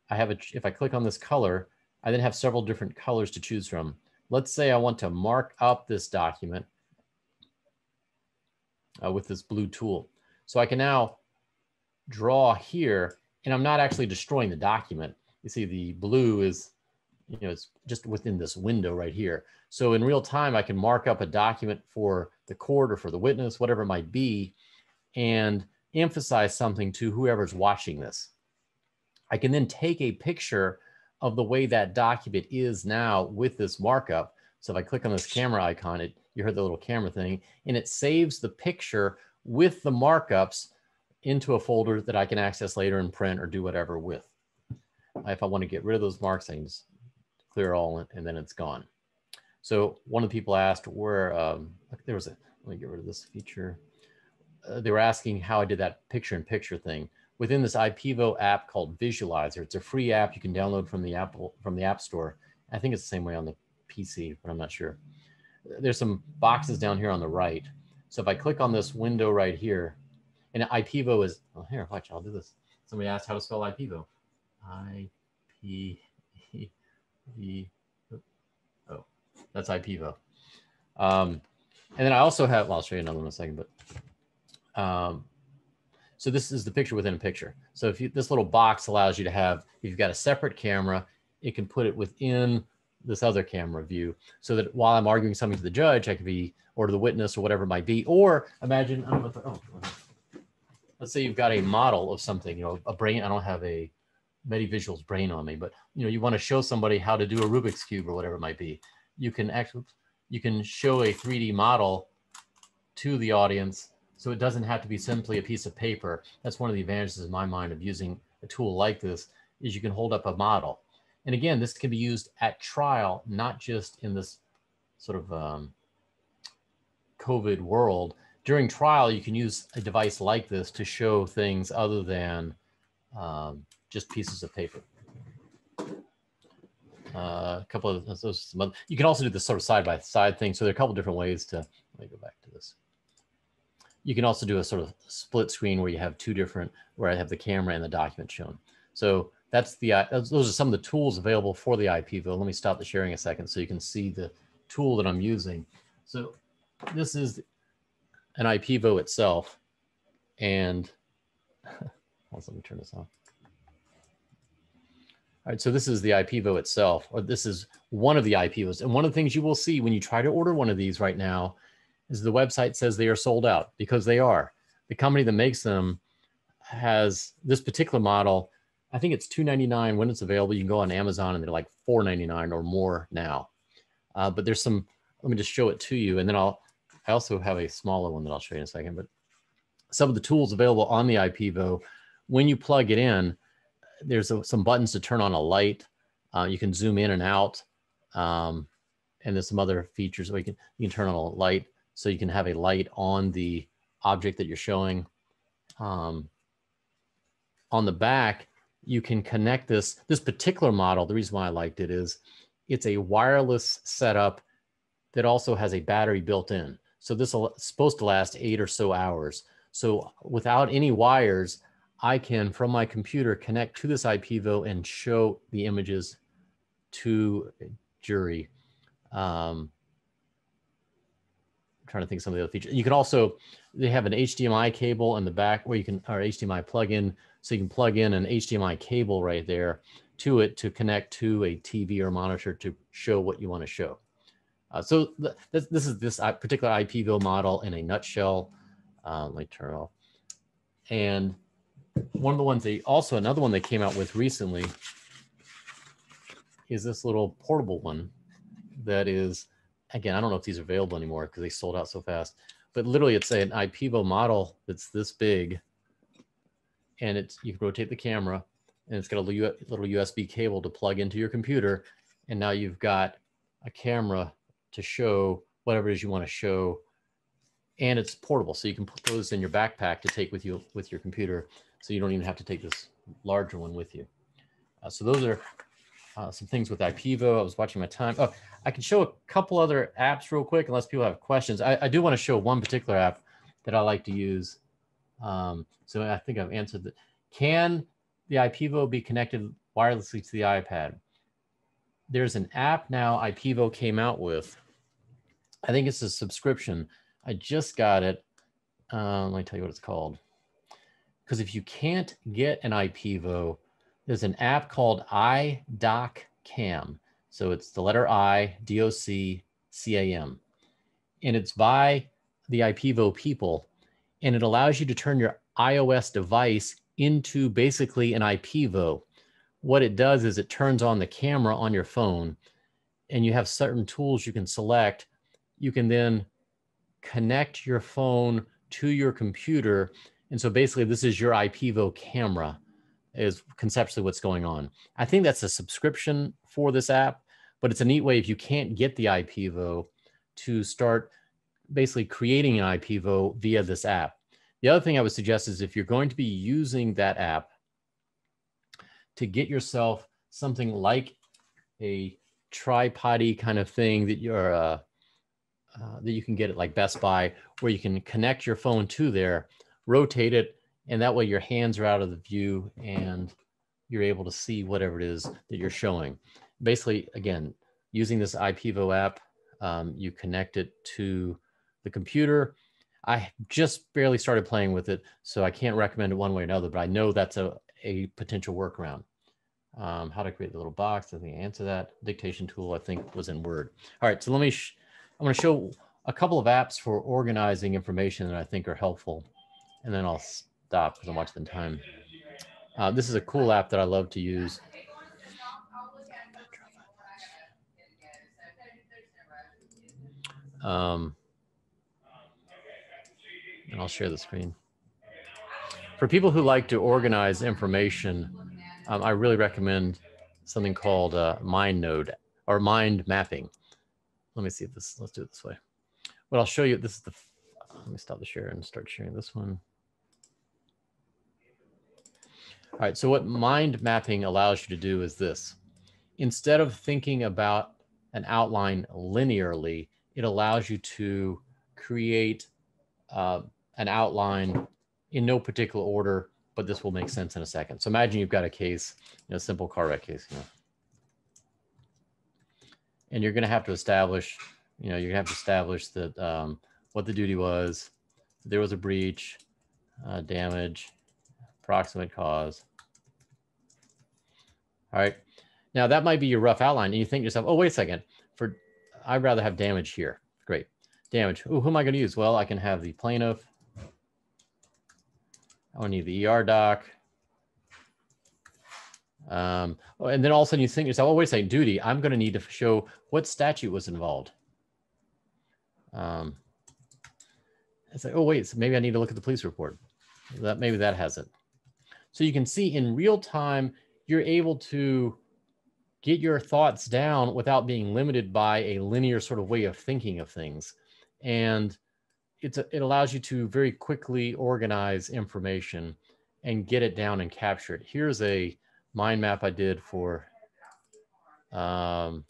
I have a, if I click on this color, I then have several different colors to choose from. Let's say I want to mark up this document uh, with this blue tool. So I can now draw here and I'm not actually destroying the document. You see the blue is you know, it's just within this window right here. So in real time, I can mark up a document for the court or for the witness, whatever it might be, and emphasize something to whoever's watching this. I can then take a picture of the way that document is now with this markup. So if I click on this camera icon, it, you heard the little camera thing, and it saves the picture with the markups into a folder that I can access later and print or do whatever with. If I want to get rid of those marks, I can just clear all and then it's gone. So one of the people asked where um, there was a, let me get rid of this feature. uh, they were asking how I did that picture in picture thing within this IPEVO app called Visualizer. It's a free app you can download from the Apple from the App Store. I think it's the same way on the PC, but I'm not sure. There's some boxes down here on the right. So if I click on this window right here, and IPEVO is, oh, here, watch, I'll do this. Somebody asked how to spell IPEVO. I P E V, oh, that's IPEVO. Um, and then I also have, well, I'll show you another one in a second, but um, so this is the picture within a picture. So if you, this little box allows you to have, if you've got a separate camera, it can put it within this other camera view so that while I'm arguing something to the judge, I could be, or to the witness or whatever it might be. Or imagine, I'm the, oh, let's say you've got a model of something, you know, a brain, I don't have a MediVisuals brain on me, but you know, you want to show somebody how to do a Rubik's Cube or whatever it might be. You can actually, you can show a 3D model to the audience so it doesn't have to be simply a piece of paper. That's one of the advantages in my mind of using a tool like this is you can hold up a model. And again, this can be used at trial, not just in this sort of um, COVID world. During trial, you can use a device like this to show things other than um, just pieces of paper. Uh, a couple of those, you can also do this sort of side by side thing. So there are a couple different ways to, let me go back to this. You can also do a sort of split screen where you have two different, where I have the camera and the document shown. So that's the, uh, those are some of the tools available for the IPEVO. Let me stop the sharing a second so you can see the tool that I'm using. So this is an IPEVO itself. And let me turn this on. All right, so this is the IPEVO itself, or this is one of the IPEVOs. And one of the things you will see when you try to order one of these right now is the website says they are sold out because they are. The company that makes them has this particular model. I think it's $2.99 when it's available. You can go on Amazon and they're like $4.99 or more now. Uh, but there's some, let me just show it to you. And then I'll, I also have a smaller one that I'll show you in a second. But some of the tools available on the IPEVO, when you plug it in, there's a, some buttons to turn on a light. Uh, you can zoom in and out. Um, and there's some other features where you can, you can turn on a light so you can have a light on the object that you're showing. Um, on the back, you can connect this, this particular model. The reason why I liked it is it's a wireless setup that also has a battery built in. So this is supposed to last eight or so hours. So without any wires, I can, from my computer, connect to this IPEVO and show the images to jury. Um, I'm trying to think of some of the other features. You can also, they have an HDMI cable in the back where you can, or HDMI plug-in, so you can plug in an HDMI cable right there to it to connect to a TV or monitor to show what you want to show. Uh, so th this, this is this particular IPEVO model in a nutshell. Uh, let me turn it off. And one of the ones they also another one they came out with recently is this little portable one that is again i don't know if these are available anymore because they sold out so fast but literally it's an IPEVO model that's this big and it's you can rotate the camera and it's got a little usb cable to plug into your computer and now you've got a camera to show whatever it is you want to show and it's portable so you can put those in your backpack to take with you with your computer so you don't even have to take this larger one with you. Uh, so those are uh, some things with IPEVO. I was watching my time. Oh, I can show a couple other apps real quick unless people have questions. I, I do want to show one particular app that I like to use. Um, so I think I've answered that. Can the IPEVO be connected wirelessly to the iPad? There's an app now IPEVO came out with. I think it's a subscription. I just got it. Uh, let me tell you what it's called. Because if you can't get an IPEVO, there's an app called iDocCam. So it's the letter I, D-O-C-C-A-M. And it's by the IPEVO people. And it allows you to turn your iOS device into basically an IPEVO. What it does is it turns on the camera on your phone and you have certain tools you can select. You can then connect your phone to your computer and so basically this is your IPEVO camera is conceptually what's going on. I think that's a subscription for this app, but it's a neat way if you can't get the IPEVO to start basically creating an IPEVO via this app. The other thing I would suggest is if you're going to be using that app to get yourself something like a tripody kind of thing that you're uh, uh, that you can get at like Best Buy, where you can connect your phone to there, rotate it, and that way your hands are out of the view and you're able to see whatever it is that you're showing. Basically, again, using this IPEVO app, um, you connect it to the computer. I just barely started playing with it, so I can't recommend it one way or another, but I know that's a, a potential workaround. Um, how to create the little box, I think I answer that. Dictation tool, I think, was in Word. All right, so let me, I'm gonna show a couple of apps for organizing information that I think are helpful, and then I'll stop because I'm watching the time. Uh, this is a cool app that I love to use. Um, and I'll share the screen. For people who like to organize information, um, I really recommend something called uh, MindNode or mind mapping. Let me see if this, let's do it this way. What I'll show you, this is the, let me stop the share and start sharing this one. All right, so what mind mapping allows you to do is this. Instead of thinking about an outline linearly, it allows you to create uh, an outline in no particular order, but this will make sense in a second. So imagine you've got a case, you know, simple car wreck case, you know, and you're going to have to establish, you know, you're going to have to establish that um, what the duty was, there was a breach, uh, damage, proximate cause. All right. Now that might be your rough outline, and you think to yourself, "Oh, wait a second. For I'd rather have damage here. Great, damage. Ooh, who am I going to use? Well, I can have the plaintiff. I need the ER doc. Um, oh, and then all of a sudden you think to yourself, "Oh, wait a second. Duty. I'm going to need to show what statute was involved." Um, it's like, oh wait, so maybe I need to look at the police report. That maybe that has it. So you can see in real time, you're able to get your thoughts down without being limited by a linear sort of way of thinking of things. And it's a, it allows you to very quickly organize information and get it down and capture it. Here's a mind map I did for um,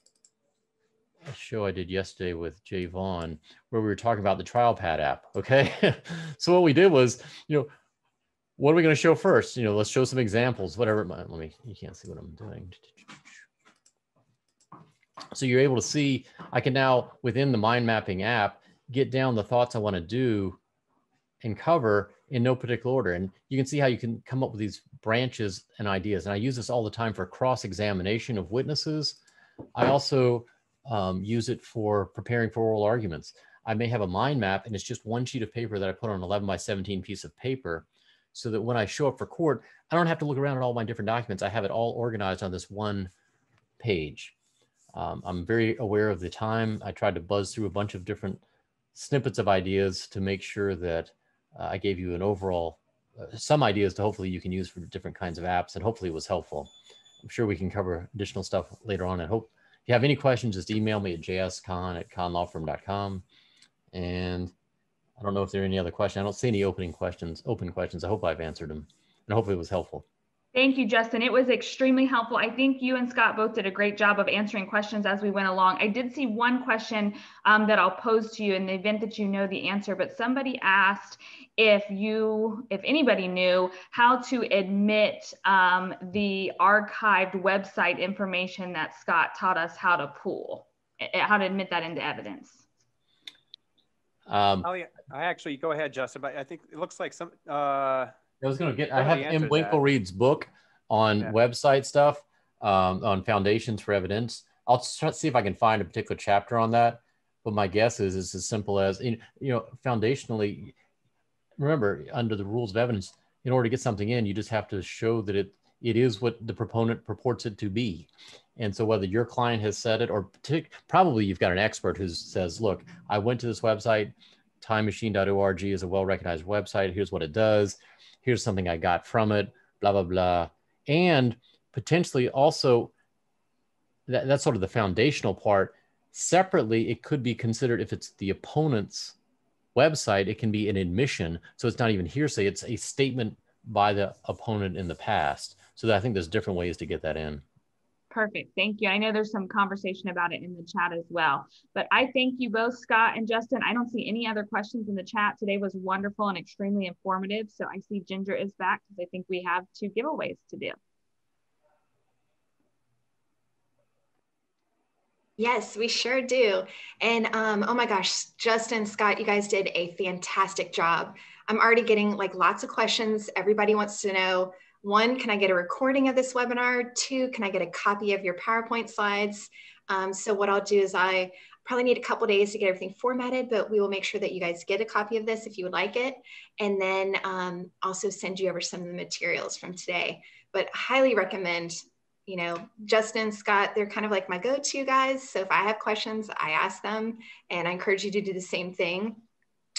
a show I did yesterday with Jay Vaughn, where we were talking about the TrialPad app. Okay. so what we did was, you know, what are we going to show first? You know, let's show some examples, whatever. Let me, you can't see what I'm doing. So you're able to see, I can now, within the mind mapping app, get down the thoughts I want to do and cover in no particular order. And you can see how you can come up with these branches and ideas. And I use this all the time for cross-examination of witnesses. I also um, use it for preparing for oral arguments. I may have a mind map and it's just one sheet of paper that I put on an 11 by 17 piece of paper so that when I show up for court, I don't have to look around at all my different documents. I have it all organized on this one page. Um, I'm very aware of the time. I tried to buzz through a bunch of different snippets of ideas to make sure that uh, I gave you an overall, uh, some ideas to hopefully you can use for different kinds of apps and hopefully it was helpful. I'm sure we can cover additional stuff later on and hope if you have any questions, just email me at jskahn at kahnlawfirm.com. And I don't know if there are any other questions. I don't see any opening questions, open questions. I hope I've answered them and hopefully it was helpful. Thank you, Justin. It was extremely helpful. I think you and Scott both did a great job of answering questions as we went along. I did see one question um, that I'll pose to you in the event that you know the answer, but somebody asked if you, if anybody knew how to admit um, the archived website information that Scott taught us how to pull, eh, eh, how to admit that into evidence. Um, oh yeah, I actually go ahead, Justin. But I think it looks like some. Uh, I was going to get. I have Imwinkelried's book on yeah. website stuff, um, on foundations for evidence. I'll try to see if I can find a particular chapter on that. But my guess is it's as simple as you know, foundationally. Remember, under the rules of evidence, in order to get something in, you just have to show that it it is what the proponent purports it to be. And so whether your client has said it or probably you've got an expert who says, look, I went to this website, timemachine.org is a well-recognized website. Here's what it does. Here's something I got from it, blah, blah, blah. And potentially also that, that's sort of the foundational part. Separately, it could be considered if it's the opponent's website, it can be an admission. So it's not even hearsay, it's a statement by the opponent in the past. So I think there's different ways to get that in. Perfect. Thank you. I know there's some conversation about it in the chat as well. But I thank you both, Scott and Justin. I don't see any other questions in the chat. Today was wonderful and extremely informative. So I see Ginger is back because I think we have two giveaways to do. Yes, we sure do. And um, oh my gosh, Justin, Scott, you guys did a fantastic job. I'm already getting like lots of questions. Everybody wants to know one, can I get a recording of this webinar? Two, can I get a copy of your PowerPoint slides? Um, so what I'll do is I probably need a couple days to get everything formatted, but we will make sure that you guys get a copy of this if you would like it. And then um, also send you over some of the materials from today. But highly recommend you know, Justin, Scott, they're kind of like my go-to guys. So if I have questions, I ask them and I encourage you to do the same thing.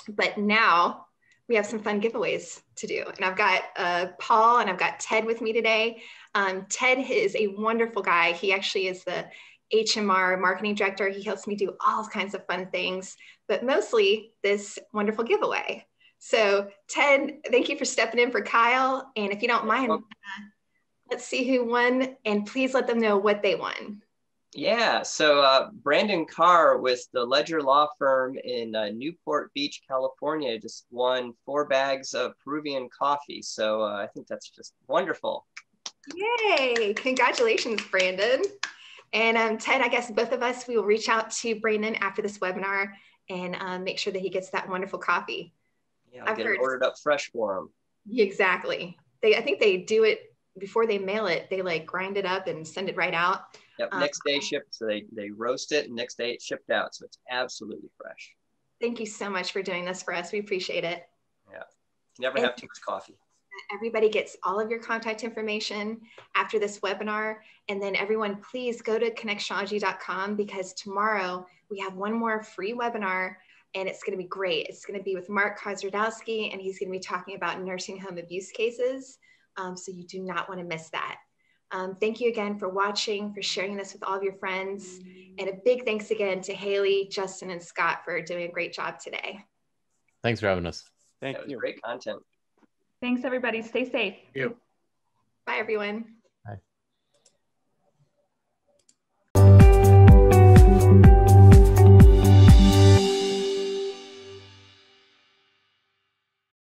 But now we have some fun giveaways to do. And I've got uh, Paul and I've got Ted with me today. Um, Ted is a wonderful guy. He actually is the HMR marketing director. He helps me do all kinds of fun things, but mostly this wonderful giveaway. So Ted, thank you for stepping in for Kyle. And if you don't mind, uh, Let's see who won, and please let them know what they won. Yeah, so uh, Brandon Carr with the Ledger Law Firm in uh, Newport Beach, California, just won four bags of Peruvian coffee. So uh, I think that's just wonderful. Yay! Congratulations, Brandon. And um, Ted, I guess both of us, we will reach out to Brandon after this webinar and um, make sure that he gets that wonderful coffee. Yeah, I'll I've get heard, it ordered up fresh for him. Exactly. They, I think they do it before they mail it, they like grind it up and send it right out. Yep. Um, next day shipped. So they, they roast it and next day it's shipped out. So it's absolutely fresh. Thank you so much for doing this for us. We appreciate it. Yeah. Never and have too much coffee. Everybody gets all of your contact information after this webinar. And then everyone, please go to connectionology.com because tomorrow we have one more free webinar and it's going to be great. It's going to be with Mark Kozrodowski and he's going to be talking about nursing home abuse cases. Um, so you do not want to miss that. Um, thank you again for watching, for sharing this with all of your friends. And a big thanks again to Haley, Justin, and Scott for doing a great job today. Thanks for having us. Thank you. Great content. Thanks, everybody. Stay safe. Thank you. Bye, everyone.